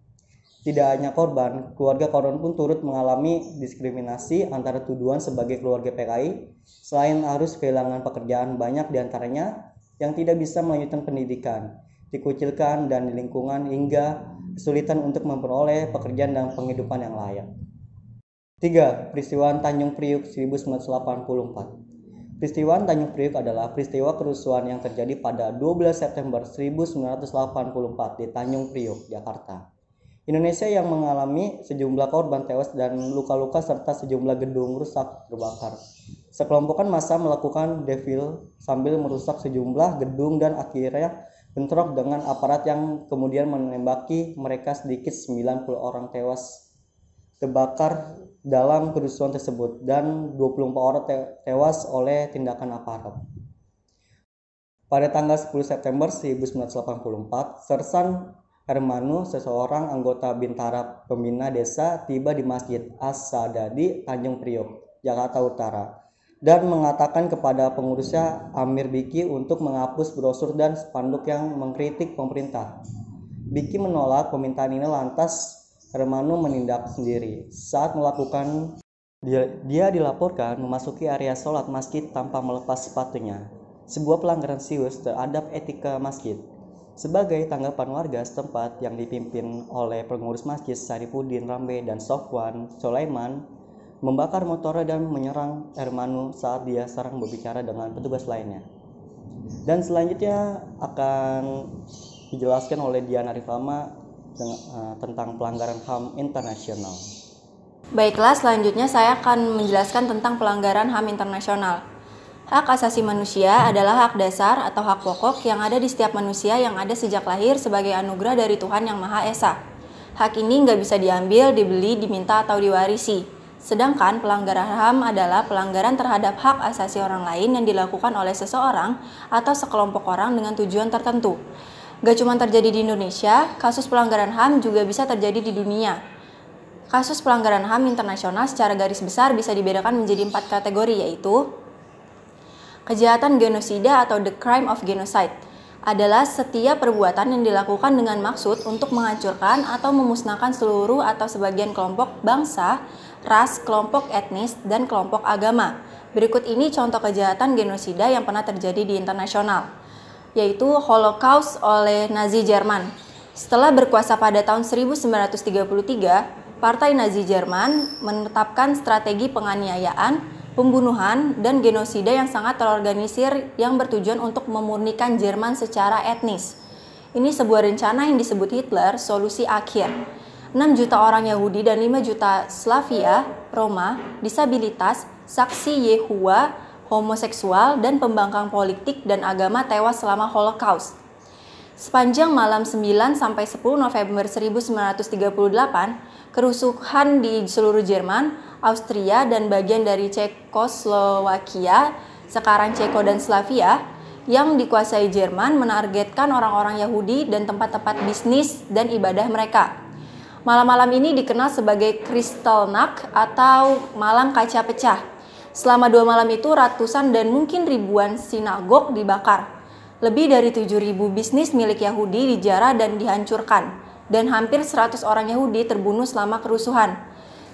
[SPEAKER 6] Tidak hanya korban, keluarga korban pun turut mengalami diskriminasi antara tuduhan sebagai keluarga PKI, selain harus kehilangan pekerjaan banyak di antaranya yang tidak bisa melanjutkan pendidikan, dikucilkan dan di lingkungan hingga kesulitan untuk memperoleh pekerjaan dan penghidupan yang layak. 3. Peristiwa Tanjung Priuk 1984 Peristiwa Tanjung Priuk adalah peristiwa kerusuhan yang terjadi pada 12 September 1984 di Tanjung Priuk, Jakarta. Indonesia yang mengalami sejumlah korban tewas dan luka-luka serta sejumlah gedung rusak terbakar. 1. Sekelompokan massa melakukan defil sambil merusak sejumlah gedung dan akhirnya bentrok dengan aparat yang kemudian menembaki mereka sedikit 90 orang tewas terbakar dalam kerusuhan tersebut dan 24 orang tewas oleh tindakan aparat. Pada tanggal 10 September 1984, Sersan Hermanu, seseorang anggota Bintara pembina desa, tiba di Masjid As-Sadadi, Tanjung Priok, Jakarta Utara dan mengatakan kepada pengurusnya Amir Biki untuk menghapus brosur dan spanduk yang mengkritik pemerintah. Biki menolak permintaan ini lantas Hermanu menindak sendiri. Saat melakukan dia, dia dilaporkan memasuki area sholat masjid tanpa melepas sepatunya. Sebuah pelanggaran serius terhadap etika masjid. Sebagai tanggapan warga setempat yang dipimpin oleh pengurus masjid Saripudin Rambe dan Sofwan Sulaiman membakar motornya dan menyerang Hermanu saat dia serang berbicara dengan petugas lainnya. Dan selanjutnya akan dijelaskan oleh Diana Rifama tentang pelanggaran HAM internasional.
[SPEAKER 7] Baiklah, selanjutnya saya akan menjelaskan tentang pelanggaran HAM internasional. Hak asasi manusia adalah hak dasar atau hak pokok yang ada di setiap manusia yang ada sejak lahir sebagai anugerah dari Tuhan Yang Maha Esa. Hak ini nggak bisa diambil, dibeli, diminta, atau diwarisi. Sedangkan pelanggaran HAM adalah pelanggaran terhadap hak asasi orang lain yang dilakukan oleh seseorang atau sekelompok orang dengan tujuan tertentu. Gak cuma terjadi di Indonesia, kasus pelanggaran HAM juga bisa terjadi di dunia. Kasus pelanggaran HAM internasional secara garis besar bisa dibedakan menjadi empat kategori yaitu kejahatan genosida atau the crime of genocide adalah setiap perbuatan yang dilakukan dengan maksud untuk menghancurkan atau memusnahkan seluruh atau sebagian kelompok bangsa ras, kelompok etnis, dan kelompok agama. Berikut ini contoh kejahatan genosida yang pernah terjadi di internasional, yaitu Holocaust oleh Nazi Jerman. Setelah berkuasa pada tahun 1933, Partai Nazi Jerman menetapkan strategi penganiayaan, pembunuhan, dan genosida yang sangat terorganisir yang bertujuan untuk memurnikan Jerman secara etnis. Ini sebuah rencana yang disebut Hitler solusi akhir 6 juta orang Yahudi dan 5 juta Slavia, Roma, disabilitas, saksi Yehua, homoseksual, dan pembangkang politik dan agama tewas selama Holocaust. Sepanjang malam 9 sampai 10 November 1938, kerusuhan di seluruh Jerman, Austria, dan bagian dari Cekoslowakia, sekarang Ceko dan Slavia, yang dikuasai Jerman menargetkan orang-orang Yahudi dan tempat-tempat bisnis dan ibadah mereka. Malam-malam ini dikenal sebagai Kristallnacht atau malam kaca pecah. Selama dua malam itu ratusan dan mungkin ribuan sinagog dibakar. Lebih dari 7.000 bisnis milik Yahudi dijarah dan dihancurkan. Dan hampir 100 orang Yahudi terbunuh selama kerusuhan.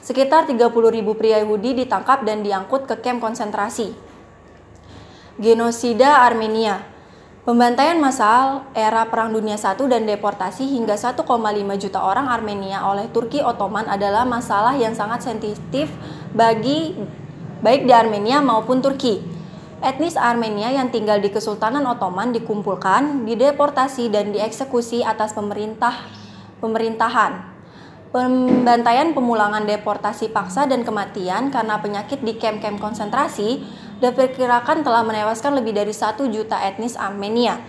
[SPEAKER 7] Sekitar 30.000 pria Yahudi ditangkap dan diangkut ke kamp konsentrasi. Genosida Armenia Pembantaian massal era Perang Dunia I dan deportasi hingga 1,5 juta orang Armenia oleh Turki Ottoman adalah masalah yang sangat sensitif bagi baik di Armenia maupun Turki. Etnis Armenia yang tinggal di Kesultanan Ottoman dikumpulkan, dideportasi dan dieksekusi atas pemerintah pemerintahan. Pembantaian pemulangan deportasi paksa dan kematian karena penyakit di kamp-kamp konsentrasi diperkirakan telah menewaskan lebih dari satu juta etnis Armenia.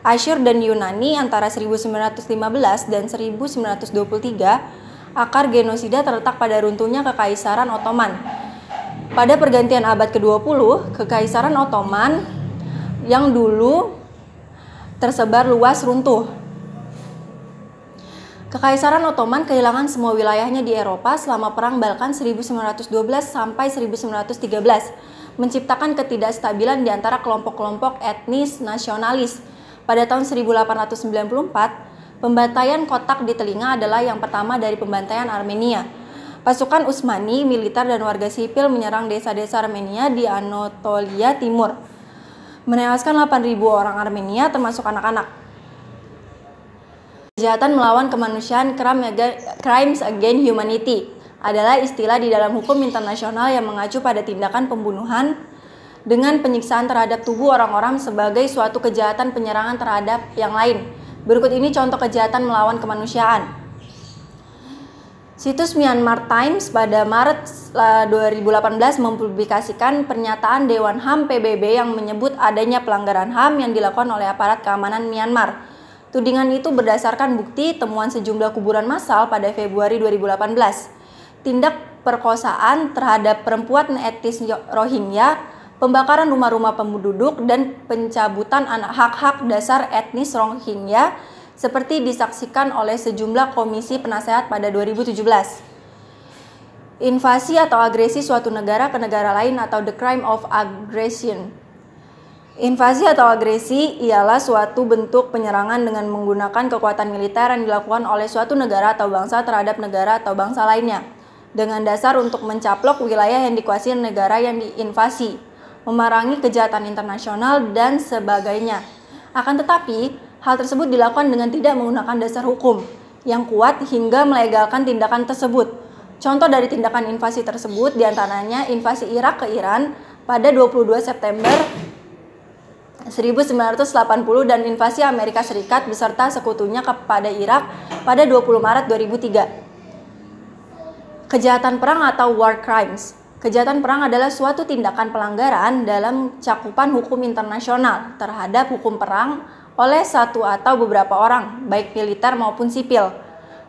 [SPEAKER 7] Asyur dan Yunani antara 1915 dan 1923, akar genosida terletak pada runtuhnya Kekaisaran Ottoman. Pada pergantian abad ke-20, Kekaisaran Ottoman yang dulu tersebar luas runtuh. Kekaisaran Ottoman kehilangan semua wilayahnya di Eropa selama Perang Balkan 1912 sampai 1913 menciptakan ketidakstabilan di antara kelompok-kelompok etnis nasionalis. Pada tahun 1894, pembantaian kotak di telinga adalah yang pertama dari pembantaian Armenia. Pasukan Utsmani, militer dan warga sipil menyerang desa-desa Armenia di Anatolia Timur. Menewaskan 8.000 orang Armenia termasuk anak-anak. Kejahatan melawan kemanusiaan crimes against humanity adalah istilah di dalam hukum internasional yang mengacu pada tindakan pembunuhan dengan penyiksaan terhadap tubuh orang-orang sebagai suatu kejahatan penyerangan terhadap yang lain. Berikut ini contoh kejahatan melawan kemanusiaan. Situs Myanmar Times pada Maret 2018 mempublikasikan pernyataan Dewan HAM PBB yang menyebut adanya pelanggaran HAM yang dilakukan oleh aparat keamanan Myanmar. Tudingan itu berdasarkan bukti temuan sejumlah kuburan massal pada Februari 2018. Tindak perkosaan terhadap perempuan etnis Rohingya, pembakaran rumah-rumah penduduk, dan pencabutan anak hak-hak dasar etnis Rohingya seperti disaksikan oleh sejumlah komisi penasehat pada 2017. Invasi atau agresi suatu negara ke negara lain atau the crime of aggression. Invasi atau agresi ialah suatu bentuk penyerangan dengan menggunakan kekuatan militer yang dilakukan oleh suatu negara atau bangsa terhadap negara atau bangsa lainnya dengan dasar untuk mencaplok wilayah yang dikuasai negara yang diinvasi, memerangi kejahatan internasional dan sebagainya. Akan tetapi, Hal tersebut dilakukan dengan tidak menggunakan dasar hukum yang kuat hingga melegalkan tindakan tersebut. Contoh dari tindakan invasi tersebut di antaranya invasi Irak ke Iran pada 22 September 1980 dan invasi Amerika Serikat beserta sekutunya kepada Irak pada 20 Maret 2003. Kejahatan perang atau war crimes. Kejahatan perang adalah suatu tindakan pelanggaran dalam cakupan hukum internasional terhadap hukum perang oleh satu atau beberapa orang, baik militer maupun sipil.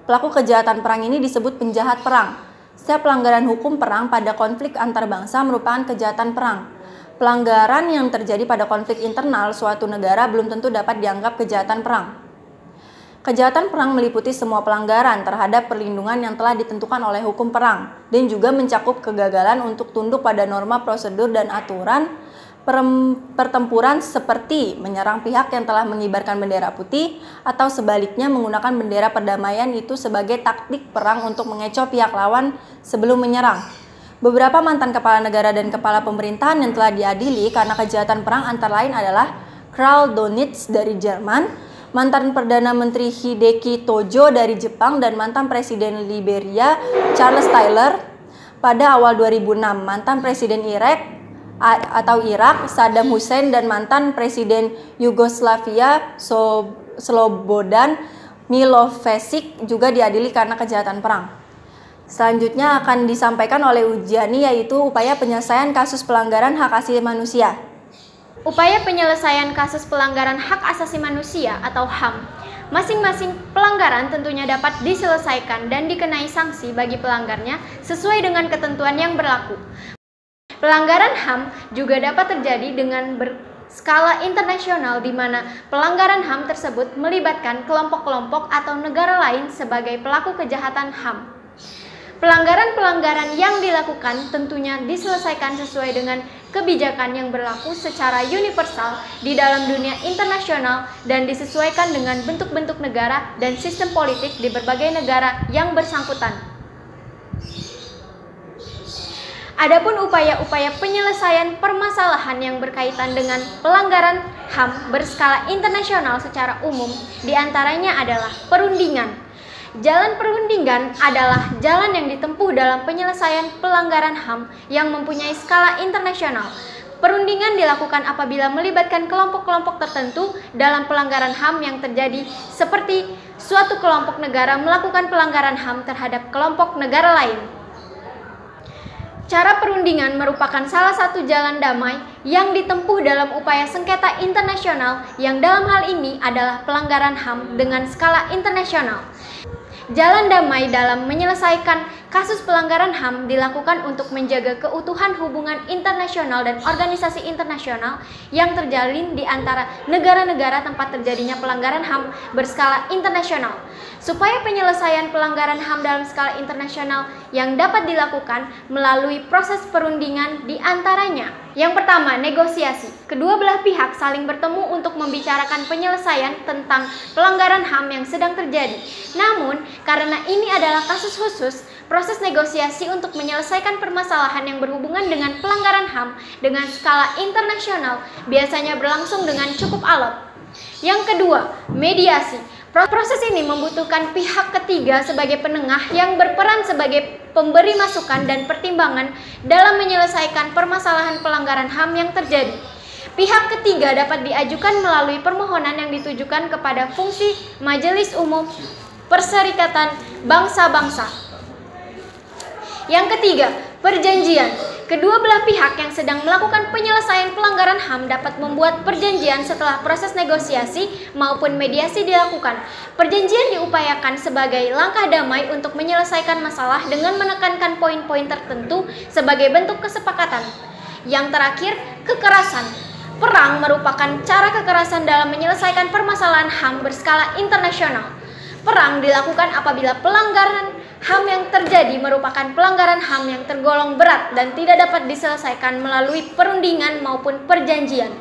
[SPEAKER 7] Pelaku kejahatan perang ini disebut penjahat perang. Setiap pelanggaran hukum perang pada konflik antar bangsa merupakan kejahatan perang. Pelanggaran yang terjadi pada konflik internal suatu negara belum tentu dapat dianggap kejahatan perang. Kejahatan perang meliputi semua pelanggaran terhadap perlindungan yang telah ditentukan oleh hukum perang dan juga mencakup kegagalan untuk tunduk pada norma prosedur dan aturan pertempuran seperti menyerang pihak yang telah mengibarkan bendera putih atau sebaliknya menggunakan bendera perdamaian itu sebagai taktik perang untuk mengecoh pihak lawan sebelum menyerang. Beberapa mantan kepala negara dan kepala pemerintahan yang telah diadili karena kejahatan perang antara lain adalah Karl Donitz dari Jerman, mantan Perdana Menteri Hideki Tojo dari Jepang dan mantan Presiden Liberia Charles Taylor pada awal 2006, mantan Presiden Irak atau Irak, Saddam Hussein dan mantan Presiden Yugoslavia Slobodan Milosevic juga diadili karena kejahatan perang. Selanjutnya akan disampaikan oleh Ujiani yaitu upaya penyelesaian kasus pelanggaran hak asasi manusia.
[SPEAKER 8] Upaya penyelesaian kasus pelanggaran hak asasi manusia atau HAM. Masing-masing pelanggaran tentunya dapat diselesaikan dan dikenai sanksi bagi pelanggarnya sesuai dengan ketentuan yang berlaku. Pelanggaran HAM juga dapat terjadi dengan berskala internasional di mana pelanggaran HAM tersebut melibatkan kelompok-kelompok atau negara lain sebagai pelaku kejahatan HAM. Pelanggaran-pelanggaran yang dilakukan tentunya diselesaikan sesuai dengan kebijakan yang berlaku secara universal di dalam dunia internasional dan disesuaikan dengan bentuk-bentuk negara dan sistem politik di berbagai negara yang bersangkutan. Adapun upaya-upaya penyelesaian permasalahan yang berkaitan dengan pelanggaran HAM berskala internasional secara umum di antaranya adalah perundingan. Jalan perundingan adalah jalan yang ditempuh dalam penyelesaian pelanggaran HAM yang mempunyai skala internasional. Perundingan dilakukan apabila melibatkan kelompok-kelompok tertentu dalam pelanggaran HAM yang terjadi seperti suatu kelompok negara melakukan pelanggaran HAM terhadap kelompok negara lain. Cara perundingan merupakan salah satu jalan damai yang ditempuh dalam upaya sengketa internasional yang dalam hal ini adalah pelanggaran HAM dengan skala internasional. Jalan damai dalam menyelesaikan kasus pelanggaran HAM dilakukan untuk menjaga keutuhan hubungan internasional dan organisasi internasional yang terjalin di antara negara-negara tempat terjadinya pelanggaran HAM berskala internasional supaya penyelesaian pelanggaran HAM dalam skala internasional yang dapat dilakukan melalui proses perundingan di antaranya. Yang pertama, negosiasi. Kedua belah pihak saling bertemu untuk membicarakan penyelesaian tentang pelanggaran HAM yang sedang terjadi. Namun, karena ini adalah kasus khusus, proses negosiasi untuk menyelesaikan permasalahan yang berhubungan dengan pelanggaran HAM dengan skala internasional biasanya berlangsung dengan cukup alot. Yang kedua, mediasi. Proses ini membutuhkan pihak ketiga sebagai penengah yang berperan sebagai pemberi masukan dan pertimbangan dalam menyelesaikan permasalahan pelanggaran HAM yang terjadi. Pihak ketiga dapat diajukan melalui permohonan yang ditujukan kepada fungsi Majelis Umum Perserikatan Bangsa-Bangsa. Yang ketiga, perjanjian. Kedua belah pihak yang sedang melakukan penyelesaian pelanggaran HAM dapat membuat perjanjian setelah proses negosiasi maupun mediasi dilakukan. Perjanjian diupayakan sebagai langkah damai untuk menyelesaikan masalah dengan menekankan poin-poin tertentu sebagai bentuk kesepakatan. Yang terakhir, kekerasan. Perang merupakan cara kekerasan dalam menyelesaikan permasalahan HAM berskala internasional. Perang dilakukan apabila pelanggaran HAM yang terjadi merupakan pelanggaran HAM yang tergolong berat dan tidak dapat diselesaikan melalui perundingan maupun perjanjian.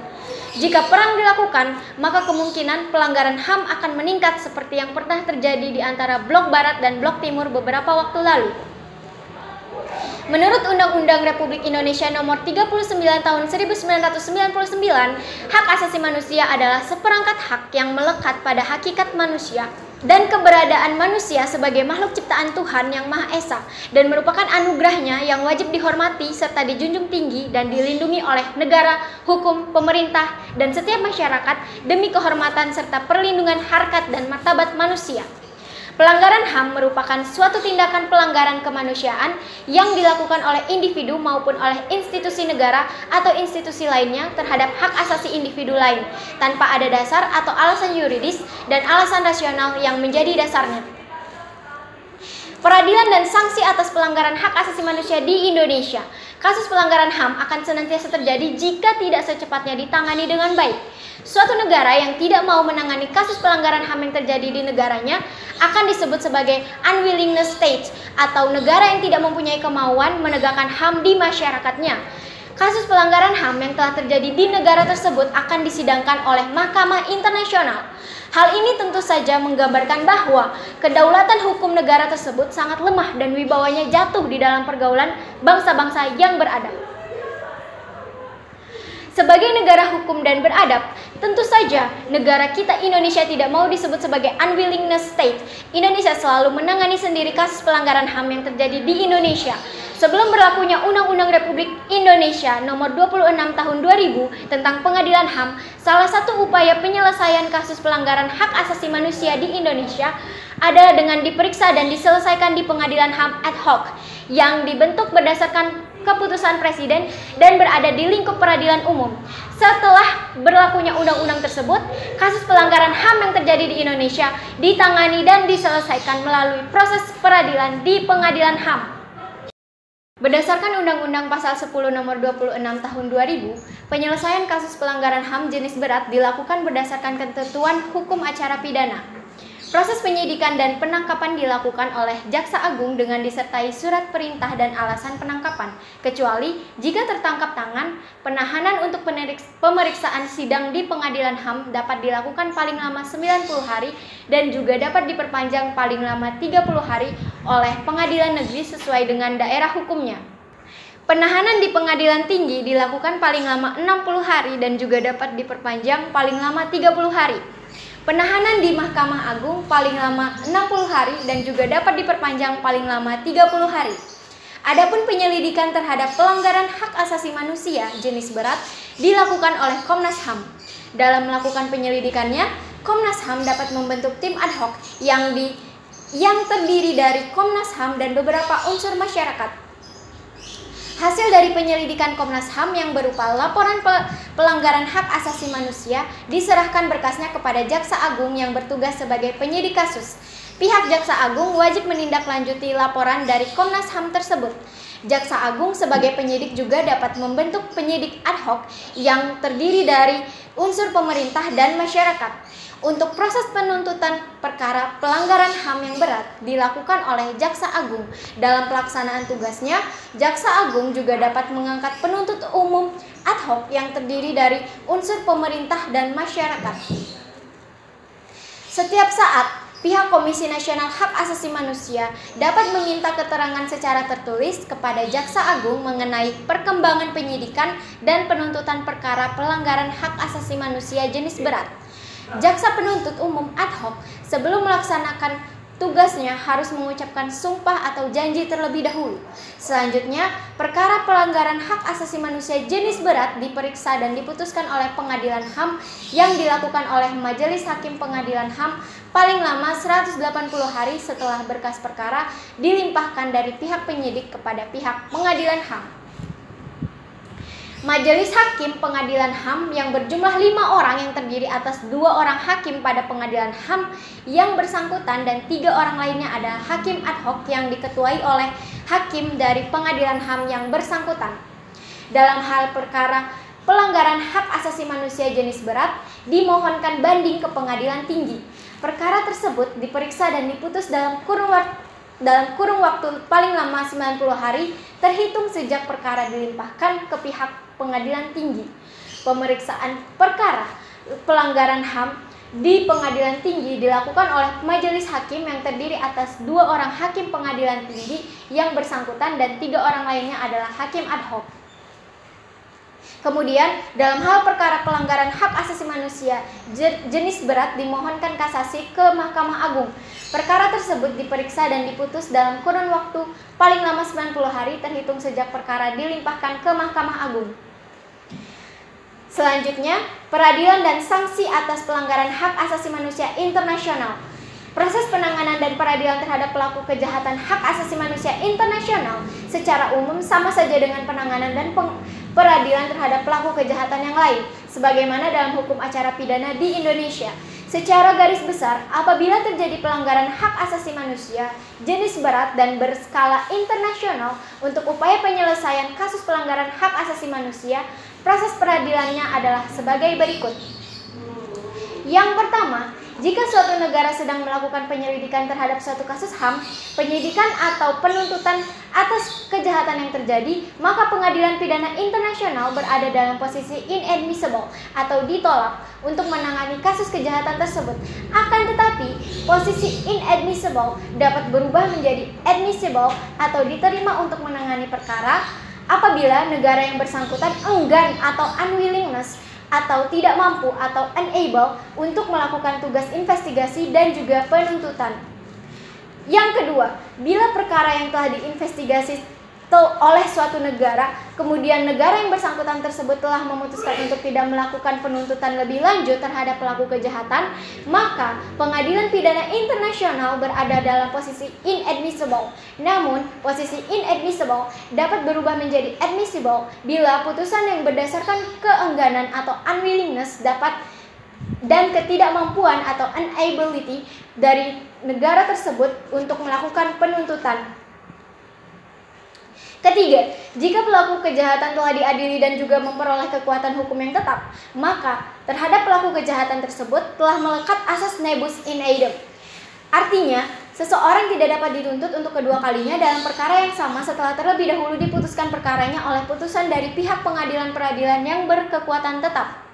[SPEAKER 8] Jika perang dilakukan, maka kemungkinan pelanggaran HAM akan meningkat seperti yang pernah terjadi di antara Blok Barat dan Blok Timur beberapa waktu lalu. Menurut Undang-Undang Republik Indonesia Nomor 39 Tahun 1999, hak asasi manusia adalah seperangkat hak yang melekat pada hakikat manusia dan keberadaan manusia sebagai makhluk ciptaan Tuhan yang Maha Esa dan merupakan anugerahnya yang wajib dihormati serta dijunjung tinggi dan dilindungi oleh negara, hukum, pemerintah, dan setiap masyarakat demi kehormatan serta perlindungan harkat dan martabat manusia. Pelanggaran HAM merupakan suatu tindakan pelanggaran kemanusiaan yang dilakukan oleh individu maupun oleh institusi negara atau institusi lainnya terhadap hak asasi individu lain tanpa ada dasar atau alasan yuridis dan alasan rasional yang menjadi dasarnya. Peradilan dan sanksi atas pelanggaran hak asasi manusia di Indonesia. Kasus pelanggaran HAM akan senantiasa terjadi jika tidak secepatnya ditangani dengan baik. Suatu negara yang tidak mau menangani kasus pelanggaran HAM yang terjadi di negaranya akan disebut sebagai unwillingness state atau negara yang tidak mempunyai kemauan menegakkan HAM di masyarakatnya. Kasus pelanggaran HAM yang telah terjadi di negara tersebut akan disidangkan oleh Mahkamah Internasional. Hal ini tentu saja menggambarkan bahwa kedaulatan hukum negara tersebut sangat lemah dan wibawanya jatuh di dalam pergaulan bangsa-bangsa yang beradab. Sebagai negara hukum dan beradab, tentu saja negara kita Indonesia tidak mau disebut sebagai unwillingness state. Indonesia selalu menangani sendiri kasus pelanggaran HAM yang terjadi di Indonesia. Sebelum berlakunya Undang-Undang Republik Indonesia Nomor 26 Tahun 2000 tentang Pengadilan HAM, salah satu upaya penyelesaian kasus pelanggaran hak asasi manusia di Indonesia adalah dengan diperiksa dan diselesaikan di Pengadilan HAM ad hoc yang dibentuk berdasarkan keputusan presiden dan berada di lingkup peradilan umum. Setelah berlakunya undang-undang tersebut, kasus pelanggaran HAM yang terjadi di Indonesia ditangani dan diselesaikan melalui proses peradilan di Pengadilan HAM. Berdasarkan Undang-Undang Pasal 10 Nomor 26 Tahun 2000, penyelesaian kasus pelanggaran HAM jenis berat dilakukan berdasarkan ketentuan hukum acara pidana. Proses penyidikan dan penangkapan dilakukan oleh Jaksa Agung dengan disertai surat perintah dan alasan penangkapan, kecuali jika tertangkap tangan, penahanan untuk pemeriksaan sidang di pengadilan HAM dapat dilakukan paling lama 90 hari dan juga dapat diperpanjang paling lama 30 hari oleh pengadilan negeri sesuai dengan daerah hukumnya. Penahanan di pengadilan tinggi dilakukan paling lama 60 hari dan juga dapat diperpanjang paling lama 30 hari. Penahanan di Mahkamah Agung paling lama 60 hari dan juga dapat diperpanjang paling lama 30 hari. Adapun penyelidikan terhadap pelanggaran hak asasi manusia jenis berat dilakukan oleh Komnas HAM. Dalam melakukan penyelidikannya, Komnas HAM dapat membentuk tim ad hoc yang di yang terdiri dari Komnas HAM dan beberapa unsur masyarakat Hasil dari penyelidikan Komnas HAM yang berupa laporan pe pelanggaran hak asasi manusia diserahkan berkasnya kepada Jaksa Agung yang bertugas sebagai penyidik kasus. Pihak Jaksa Agung wajib menindaklanjuti laporan dari Komnas HAM tersebut. Jaksa Agung sebagai penyidik juga dapat membentuk penyidik ad hoc yang terdiri dari unsur pemerintah dan masyarakat. Untuk proses penuntutan perkara pelanggaran HAM yang berat dilakukan oleh Jaksa Agung. Dalam pelaksanaan tugasnya, Jaksa Agung juga dapat mengangkat penuntut umum ad hoc yang terdiri dari unsur pemerintah dan masyarakat. Setiap saat, pihak Komisi Nasional Hak Asasi Manusia dapat meminta keterangan secara tertulis kepada Jaksa Agung mengenai perkembangan penyidikan dan penuntutan perkara pelanggaran hak asasi manusia jenis berat jaksa penuntut umum ad hoc sebelum melaksanakan tugasnya harus mengucapkan sumpah atau janji terlebih dahulu. Selanjutnya, perkara pelanggaran hak asasi manusia jenis berat diperiksa dan diputuskan oleh pengadilan HAM yang dilakukan oleh Majelis Hakim Pengadilan HAM paling lama 180 hari setelah berkas perkara dilimpahkan dari pihak penyidik kepada pihak pengadilan HAM. Majelis Hakim Pengadilan HAM yang berjumlah lima orang yang terdiri atas dua orang hakim pada pengadilan HAM yang bersangkutan dan tiga orang lainnya adalah hakim ad hoc yang diketuai oleh hakim dari pengadilan HAM yang bersangkutan. Dalam hal perkara pelanggaran hak asasi manusia jenis berat, dimohonkan banding ke pengadilan tinggi. Perkara tersebut diperiksa dan diputus dalam kurun dalam kurun waktu paling lama 90 hari terhitung sejak perkara dilimpahkan ke pihak pengadilan tinggi. Pemeriksaan perkara pelanggaran HAM di pengadilan tinggi dilakukan oleh majelis hakim yang terdiri atas dua orang hakim pengadilan tinggi yang bersangkutan dan tiga orang lainnya adalah hakim ad hoc. Kemudian, dalam hal perkara pelanggaran hak asasi manusia jenis berat dimohonkan kasasi ke Mahkamah Agung. Perkara tersebut diperiksa dan diputus dalam kurun waktu paling lama 90 hari terhitung sejak perkara dilimpahkan ke Mahkamah Agung. Selanjutnya, peradilan dan sanksi atas pelanggaran hak asasi manusia internasional. Proses penanganan dan peradilan terhadap pelaku kejahatan hak asasi manusia internasional secara umum sama saja dengan penanganan dan peradilan terhadap pelaku kejahatan yang lain, sebagaimana dalam hukum acara pidana di Indonesia. Secara garis besar, apabila terjadi pelanggaran hak asasi manusia jenis berat dan berskala internasional untuk upaya penyelesaian kasus pelanggaran hak asasi manusia, proses peradilannya adalah sebagai berikut. Yang pertama, jika suatu negara sedang melakukan penyelidikan terhadap suatu kasus HAM, penyidikan atau penuntutan atas kejahatan yang terjadi, maka pengadilan pidana internasional berada dalam posisi inadmissible atau ditolak untuk menangani kasus kejahatan tersebut. Akan tetapi, posisi inadmissible dapat berubah menjadi admissible atau diterima untuk menangani perkara apabila negara yang bersangkutan enggan atau unwillingness atau tidak mampu atau unable untuk melakukan tugas investigasi dan juga penuntutan. Yang kedua, bila perkara yang telah diinvestigasi oleh suatu negara, kemudian negara yang bersangkutan tersebut telah memutuskan untuk tidak melakukan penuntutan lebih lanjut terhadap pelaku kejahatan, maka pengadilan pidana internasional berada dalam posisi inadmissible. Namun, posisi inadmissible dapat berubah menjadi admissible bila putusan yang berdasarkan keengganan atau unwillingness dapat dan ketidakmampuan atau unability dari negara tersebut untuk melakukan penuntutan Ketiga, jika pelaku kejahatan telah diadili dan juga memperoleh kekuatan hukum yang tetap, maka terhadap pelaku kejahatan tersebut telah melekat asas nebus in idem. Artinya, seseorang tidak dapat dituntut untuk kedua kalinya dalam perkara yang sama setelah terlebih dahulu diputuskan perkaranya oleh putusan dari pihak pengadilan peradilan yang berkekuatan tetap.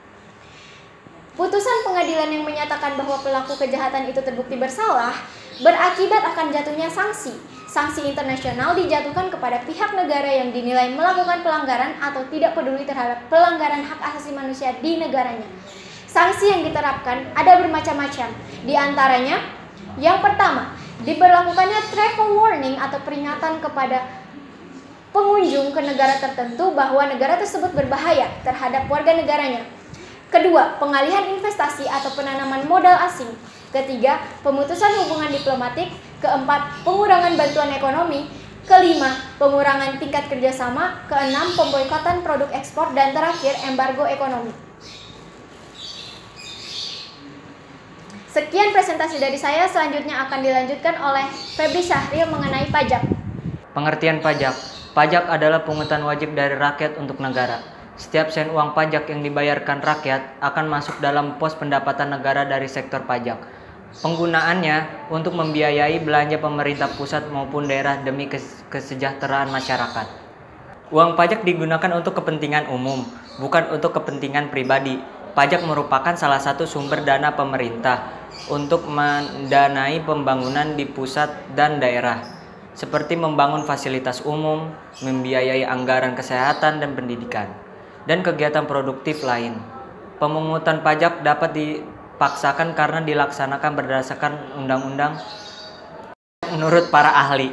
[SPEAKER 8] Putusan pengadilan yang menyatakan bahwa pelaku kejahatan itu terbukti bersalah berakibat akan jatuhnya sanksi Sanksi internasional dijatuhkan kepada pihak negara yang dinilai melakukan pelanggaran atau tidak peduli terhadap pelanggaran hak asasi manusia di negaranya. Sanksi yang diterapkan ada bermacam-macam. Di antaranya, yang pertama, diberlakukannya travel warning atau peringatan kepada pengunjung ke negara tertentu bahwa negara tersebut berbahaya terhadap warga negaranya. Kedua, pengalihan investasi atau penanaman modal asing. Ketiga, pemutusan hubungan diplomatik. Keempat, pengurangan bantuan ekonomi. Kelima, pengurangan tingkat kerjasama. Keenam, pemboikotan produk ekspor. Dan terakhir, embargo ekonomi. Sekian presentasi dari saya, selanjutnya akan dilanjutkan oleh Febri Syahril mengenai pajak.
[SPEAKER 9] Pengertian pajak. Pajak adalah pungutan wajib dari rakyat untuk negara. Setiap sen uang pajak yang dibayarkan rakyat akan masuk dalam pos pendapatan negara dari sektor pajak. Penggunaannya untuk membiayai belanja pemerintah pusat maupun daerah demi kesejahteraan masyarakat. Uang pajak digunakan untuk kepentingan umum, bukan untuk kepentingan pribadi. Pajak merupakan salah satu sumber dana pemerintah untuk mendanai pembangunan di pusat dan daerah, seperti membangun fasilitas umum, membiayai anggaran kesehatan dan pendidikan, dan kegiatan produktif lain. Pemungutan pajak dapat di paksakan karena dilaksanakan berdasarkan undang-undang menurut para ahli.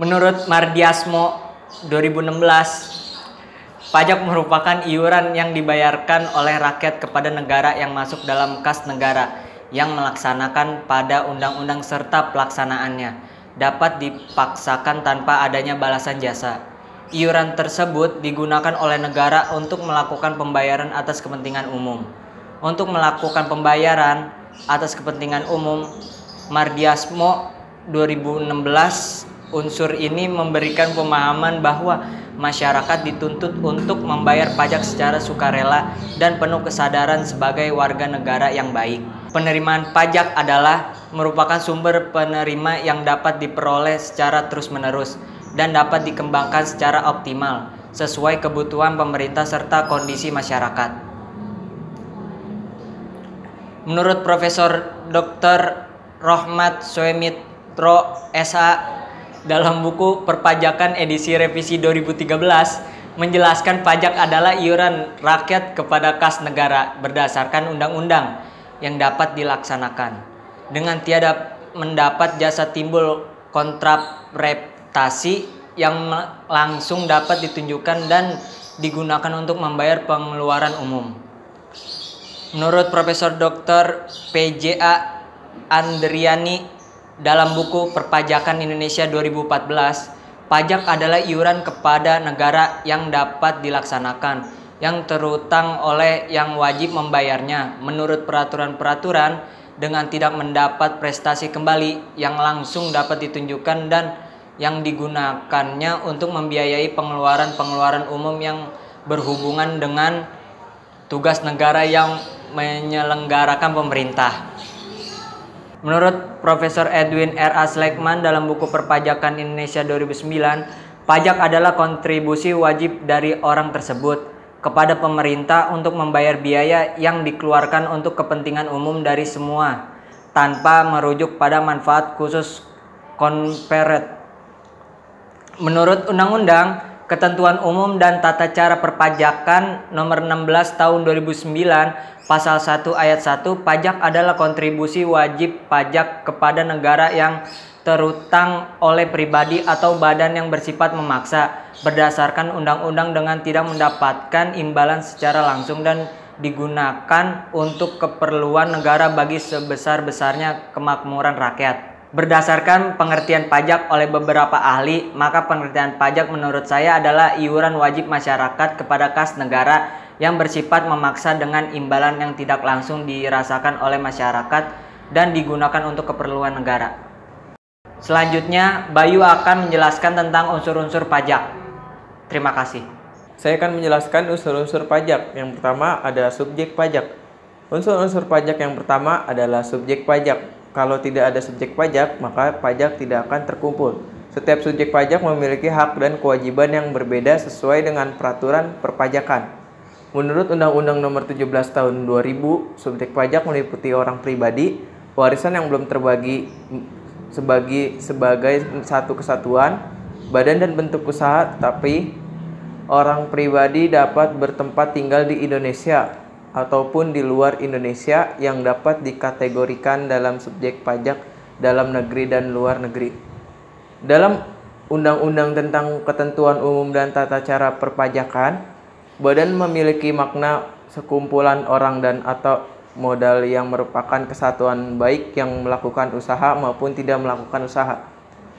[SPEAKER 9] Menurut Mardiasmo 2016, pajak merupakan iuran yang dibayarkan oleh rakyat kepada negara yang masuk dalam kas negara yang melaksanakan pada undang-undang serta pelaksanaannya dapat dipaksakan tanpa adanya balasan jasa. Iuran tersebut digunakan oleh negara untuk melakukan pembayaran atas kepentingan umum. Untuk melakukan pembayaran atas kepentingan umum, Mardiasmo 2016 unsur ini memberikan pemahaman bahwa masyarakat dituntut untuk membayar pajak secara sukarela dan penuh kesadaran sebagai warga negara yang baik. Penerimaan pajak adalah merupakan sumber penerima yang dapat diperoleh secara terus-menerus dan dapat dikembangkan secara optimal sesuai kebutuhan pemerintah serta kondisi masyarakat. Menurut Profesor Dr. Rohmat Soemitro SA dalam buku Perpajakan edisi revisi 2013 menjelaskan pajak adalah iuran rakyat kepada kas negara berdasarkan undang-undang yang dapat dilaksanakan. Dengan tiada mendapat jasa timbul kontrak reputasi yang langsung dapat ditunjukkan dan digunakan untuk membayar pengeluaran umum. Menurut Profesor Dr. PJA Andriani dalam buku Perpajakan Indonesia 2014, pajak adalah iuran kepada negara yang dapat dilaksanakan, yang terutang oleh yang wajib membayarnya menurut peraturan-peraturan dengan tidak mendapat prestasi kembali yang langsung dapat ditunjukkan dan yang digunakannya untuk membiayai pengeluaran-pengeluaran umum yang berhubungan dengan tugas negara yang menyelenggarakan pemerintah. Menurut Profesor Edwin R. A. Dalam buku Perpajakan Indonesia 2009, pajak adalah kontribusi wajib dari orang tersebut kepada pemerintah untuk membayar biaya yang dikeluarkan untuk kepentingan umum dari semua tanpa merujuk pada manfaat khusus konperet. Menurut Undang-Undang Ketentuan Umum dan Tata Cara Perpajakan Nomor 16 Tahun 2009 Pasal 1 Ayat 1 pajak adalah kontribusi wajib pajak kepada negara yang terutang oleh pribadi atau badan yang bersifat memaksa berdasarkan undang-undang dengan tidak mendapatkan imbalan secara langsung dan digunakan untuk keperluan negara bagi sebesar-besarnya kemakmuran rakyat. Berdasarkan pengertian pajak oleh beberapa ahli, maka pengertian pajak menurut saya adalah iuran wajib masyarakat kepada kas negara yang bersifat memaksa dengan imbalan yang tidak langsung dirasakan oleh masyarakat dan digunakan untuk keperluan negara. Selanjutnya, Bayu akan menjelaskan tentang unsur-unsur pajak. Terima kasih.
[SPEAKER 10] Saya akan menjelaskan unsur-unsur pajak. Yang pertama ada subjek pajak. Unsur-unsur pajak yang pertama adalah subjek pajak. Kalau tidak ada subjek pajak, maka pajak tidak akan terkumpul. Setiap subjek pajak memiliki hak dan kewajiban yang berbeda sesuai dengan peraturan perpajakan. Menurut Undang-Undang Nomor 17 Tahun 2000, subjek pajak meliputi orang pribadi, warisan yang belum terbagi sebagai sebagai satu kesatuan, badan dan bentuk usaha, tapi orang pribadi dapat bertempat tinggal di Indonesia ataupun di luar Indonesia yang dapat dikategorikan dalam subjek pajak dalam negeri dan luar negeri. Dalam Undang-Undang tentang Ketentuan Umum dan Tata Cara Perpajakan, badan memiliki makna sekumpulan orang dan atau modal yang merupakan kesatuan baik yang melakukan usaha maupun tidak melakukan usaha.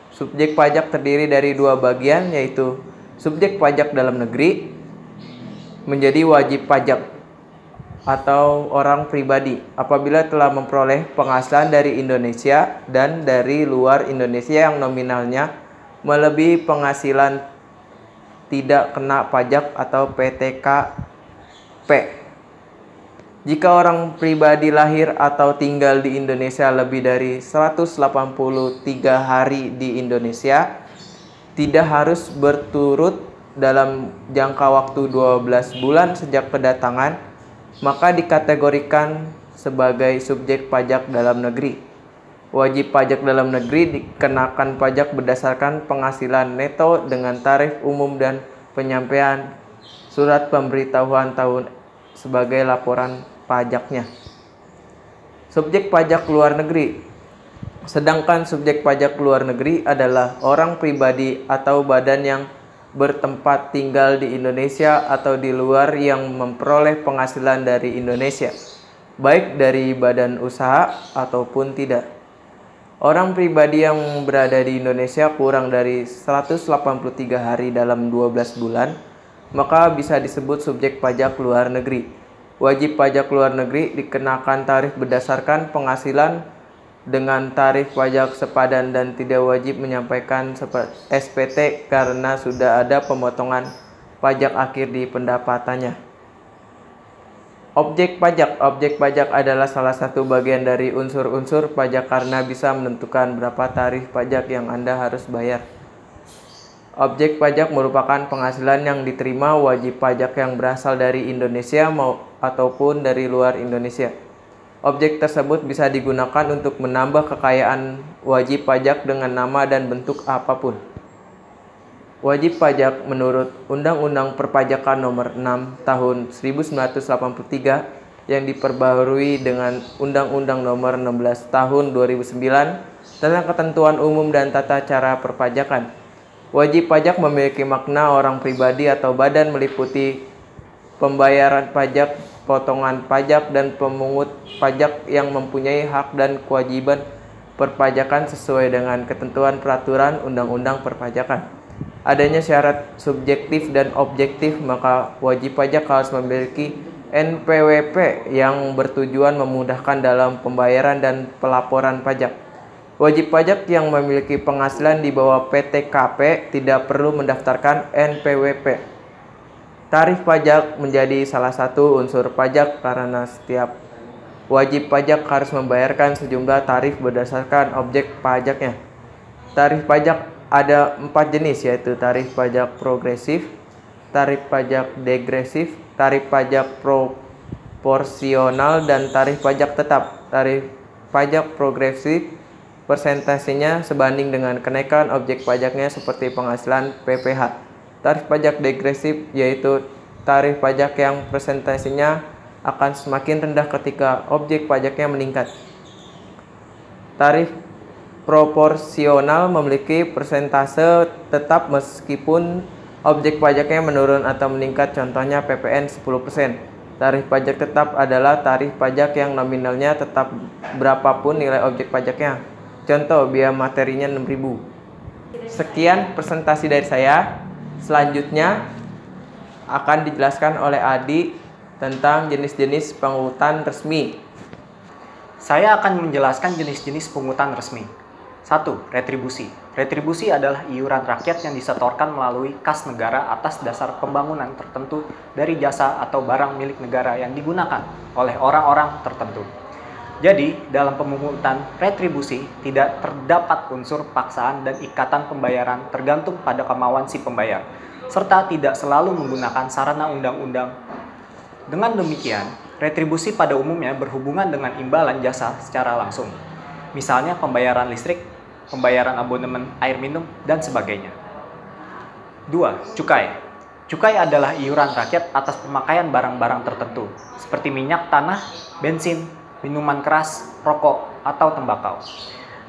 [SPEAKER 10] Subjek pajak terdiri dari dua bagian yaitu subjek pajak dalam negeri menjadi wajib pajak atau orang pribadi apabila telah memperoleh penghasilan dari Indonesia dan dari luar Indonesia yang nominalnya melebihi penghasilan tidak kena pajak atau PTKP. Jika orang pribadi lahir atau tinggal di Indonesia lebih dari 183 hari di Indonesia, tidak harus berturut dalam jangka waktu 12 bulan sejak kedatangan maka dikategorikan sebagai subjek pajak dalam negeri. Wajib pajak dalam negeri dikenakan pajak berdasarkan penghasilan neto dengan tarif umum dan penyampaian surat pemberitahuan tahun sebagai laporan pajaknya. Subjek pajak luar negeri Sedangkan subjek pajak luar negeri adalah orang pribadi atau badan yang bertempat tinggal di Indonesia atau di luar yang memperoleh penghasilan dari Indonesia, baik dari badan usaha ataupun tidak. Orang pribadi yang berada di Indonesia kurang dari 183 hari dalam 12 bulan, maka bisa disebut subjek pajak luar negeri. Wajib pajak luar negeri dikenakan tarif berdasarkan penghasilan dengan tarif pajak sepadan dan tidak wajib menyampaikan SPT karena sudah ada pemotongan pajak akhir di pendapatannya. Objek pajak Objek pajak adalah salah satu bagian dari unsur-unsur pajak karena bisa menentukan berapa tarif pajak yang Anda harus bayar. Objek pajak merupakan penghasilan yang diterima wajib pajak yang berasal dari Indonesia mau ataupun dari luar Indonesia. Objek tersebut bisa digunakan untuk menambah kekayaan wajib pajak dengan nama dan bentuk apa pun. Wajib pajak menurut Undang-Undang Perpajakan Nomor 6 Tahun 1983 yang diperbaharui dengan Undang-Undang Nomor 16 Tahun 2009 tentang ketentuan umum dan tata cara perpajakan. Wajib pajak memiliki makna orang pribadi atau badan meliputi pembayaran pajak potongan pajak dan pemungut pajak yang mempunyai hak dan kewajiban perpajakan sesuai dengan ketentuan peraturan undang-undang perpajakan. Adanya syarat subjektif dan objektif, maka wajib pajak harus memiliki NPWP yang bertujuan memudahkan dalam pembayaran dan pelaporan pajak. Wajib pajak yang memiliki penghasilan di bawah PTKP tidak perlu mendaftarkan NPWP. Tarif pajak menjadi salah satu unsur pajak karena setiap wajib pajak harus membayarkan sejumlah tarif berdasarkan objek pajaknya. Tarif pajak ada empat jenis yaitu tarif pajak progresif, tarif pajak degresif, tarif pajak proporsional, dan tarif pajak tetap. Tarif pajak progresif persentasenya sebanding dengan kenaikan objek pajaknya seperti penghasilan PPh. Tarif pajak degresif yaitu tarif pajak yang presentasinya akan semakin rendah ketika objek pajaknya meningkat. Tarif proporsional memiliki persentase tetap meskipun objek pajaknya menurun atau meningkat contohnya PPN 10%. Tarif pajak tetap adalah tarif pajak yang nominalnya tetap berapapun nilai objek pajaknya. Contoh biaya materinya 6000. Sekian presentasi dari saya. Selanjutnya akan dijelaskan oleh Adi tentang jenis-jenis pungutan resmi.
[SPEAKER 11] Saya akan menjelaskan jenis-jenis pungutan resmi. 1. Retribusi. Retribusi adalah iuran rakyat yang disetorkan melalui kas negara atas dasar pembangunan tertentu dari jasa atau barang milik negara yang digunakan oleh orang-orang tertentu. Jadi, dalam pemungutan retribusi tidak terdapat unsur paksaan dan ikatan pembayaran tergantung pada kemauan si pembayar, serta tidak selalu menggunakan sarana undang-undang. Dengan demikian, retribusi pada umumnya berhubungan dengan imbalan jasa secara langsung, misalnya pembayaran listrik, pembayaran abonemen air minum, dan sebagainya. 2. Cukai Cukai adalah iuran rakyat atas pemakaian barang-barang tertentu, seperti minyak tanah, bensin, minuman keras, rokok, atau tembakau.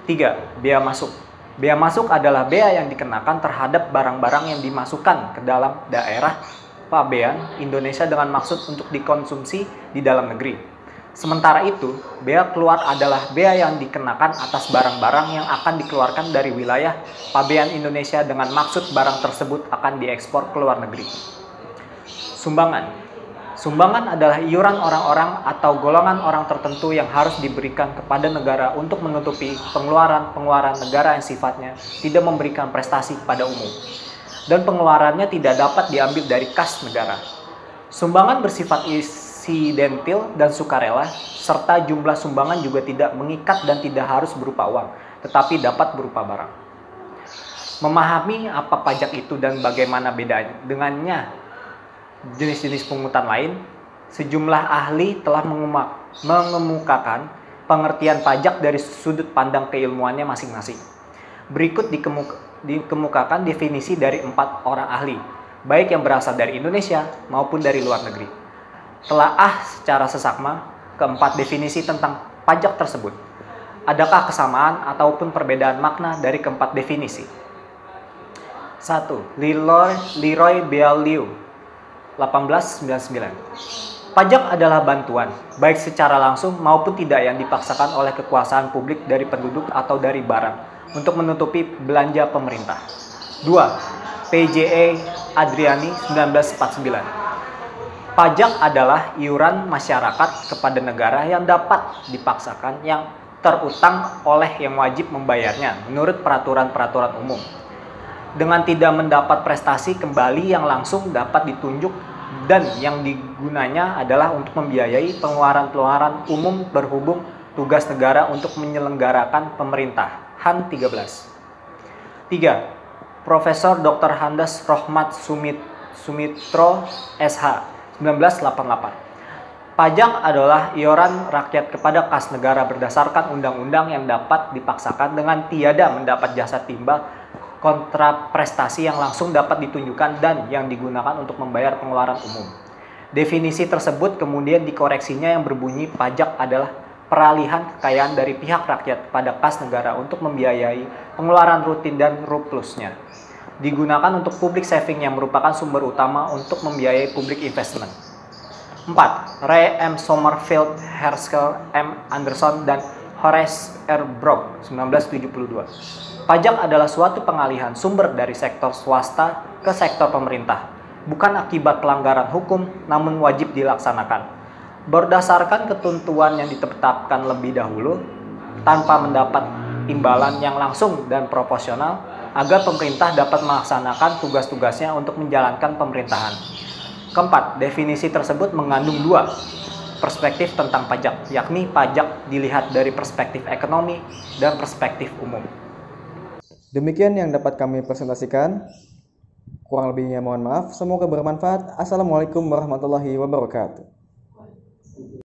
[SPEAKER 11] 3. Bea masuk. Bea masuk adalah bea yang dikenakan terhadap barang-barang yang dimasukkan ke dalam daerah pabean Indonesia dengan maksud untuk dikonsumsi di dalam negeri. Sementara itu, bea keluar adalah bea yang dikenakan atas barang-barang yang akan dikeluarkan dari wilayah pabean Indonesia dengan maksud barang tersebut akan diekspor ke luar negeri. Sumbangan Sumbangan adalah iuran orang-orang atau golongan orang tertentu yang harus diberikan kepada negara untuk menutupi pengeluaran-pengeluaran negara yang sifatnya tidak memberikan prestasi pada umum. Dan pengeluarannya tidak dapat diambil dari kas negara. Sumbangan bersifat insidentil dan sukarela, serta jumlah sumbangan juga tidak mengikat dan tidak harus berupa uang, tetapi dapat berupa barang. Memahami apa pajak itu dan bagaimana bedanya dengannya jenis-jenis pungutan lain, sejumlah ahli telah mengemukakan pengertian pajak dari sudut pandang keilmuannya masing-masing. Berikut dikemukakan definisi dari empat orang ahli, baik yang berasal dari Indonesia maupun dari luar negeri. Telah ah secara sesakma keempat definisi tentang pajak tersebut. Adakah kesamaan ataupun perbedaan makna dari keempat definisi? 1. Leroy, Leroy Beaulieu 1899 Pajak adalah bantuan, baik secara langsung maupun tidak yang dipaksakan oleh kekuasaan publik dari penduduk atau dari barang untuk menutupi belanja pemerintah. 2. PJE Adriani 1949 Pajak adalah iuran masyarakat kepada negara yang dapat dipaksakan yang terutang oleh yang wajib membayarnya menurut peraturan-peraturan umum. Dengan tidak mendapat prestasi kembali yang langsung dapat ditunjuk dan yang digunanya adalah untuk membiayai pengeluaran-pengeluaran umum berhubung tugas negara untuk menyelenggarakan pemerintah. Han 13. 3. Profesor Dr. Handas Rohmat Sumit Sumitro SH 1988. Pajak adalah iuran rakyat kepada kas negara berdasarkan undang-undang yang dapat dipaksakan dengan tiada mendapat jasa timbal kontra prestasi yang langsung dapat ditunjukkan dan yang digunakan untuk membayar pengeluaran umum. Definisi tersebut kemudian dikoreksinya yang berbunyi pajak adalah peralihan kekayaan dari pihak rakyat pada kas negara untuk membiayai pengeluaran rutin dan ruplusnya digunakan untuk public saving yang merupakan sumber utama untuk membiayai public investment. 4. Ray M. Sommerfeld, Herschel M. Anderson, dan Horace R. Brock, 1972. Pajak adalah suatu pengalihan sumber dari sektor swasta ke sektor pemerintah, bukan akibat pelanggaran hukum, namun wajib dilaksanakan. Berdasarkan ketentuan yang ditetapkan lebih dahulu, tanpa mendapat imbalan yang langsung dan proporsional, agar pemerintah dapat melaksanakan tugas-tugasnya untuk menjalankan pemerintahan. Keempat, definisi tersebut mengandung dua perspektif tentang pajak, yakni pajak dilihat dari perspektif ekonomi dan perspektif umum.
[SPEAKER 6] Demikian yang dapat kami presentasikan. Kurang lebihnya mohon maaf. Semoga bermanfaat. Assalamualaikum warahmatullahi wabarakatuh.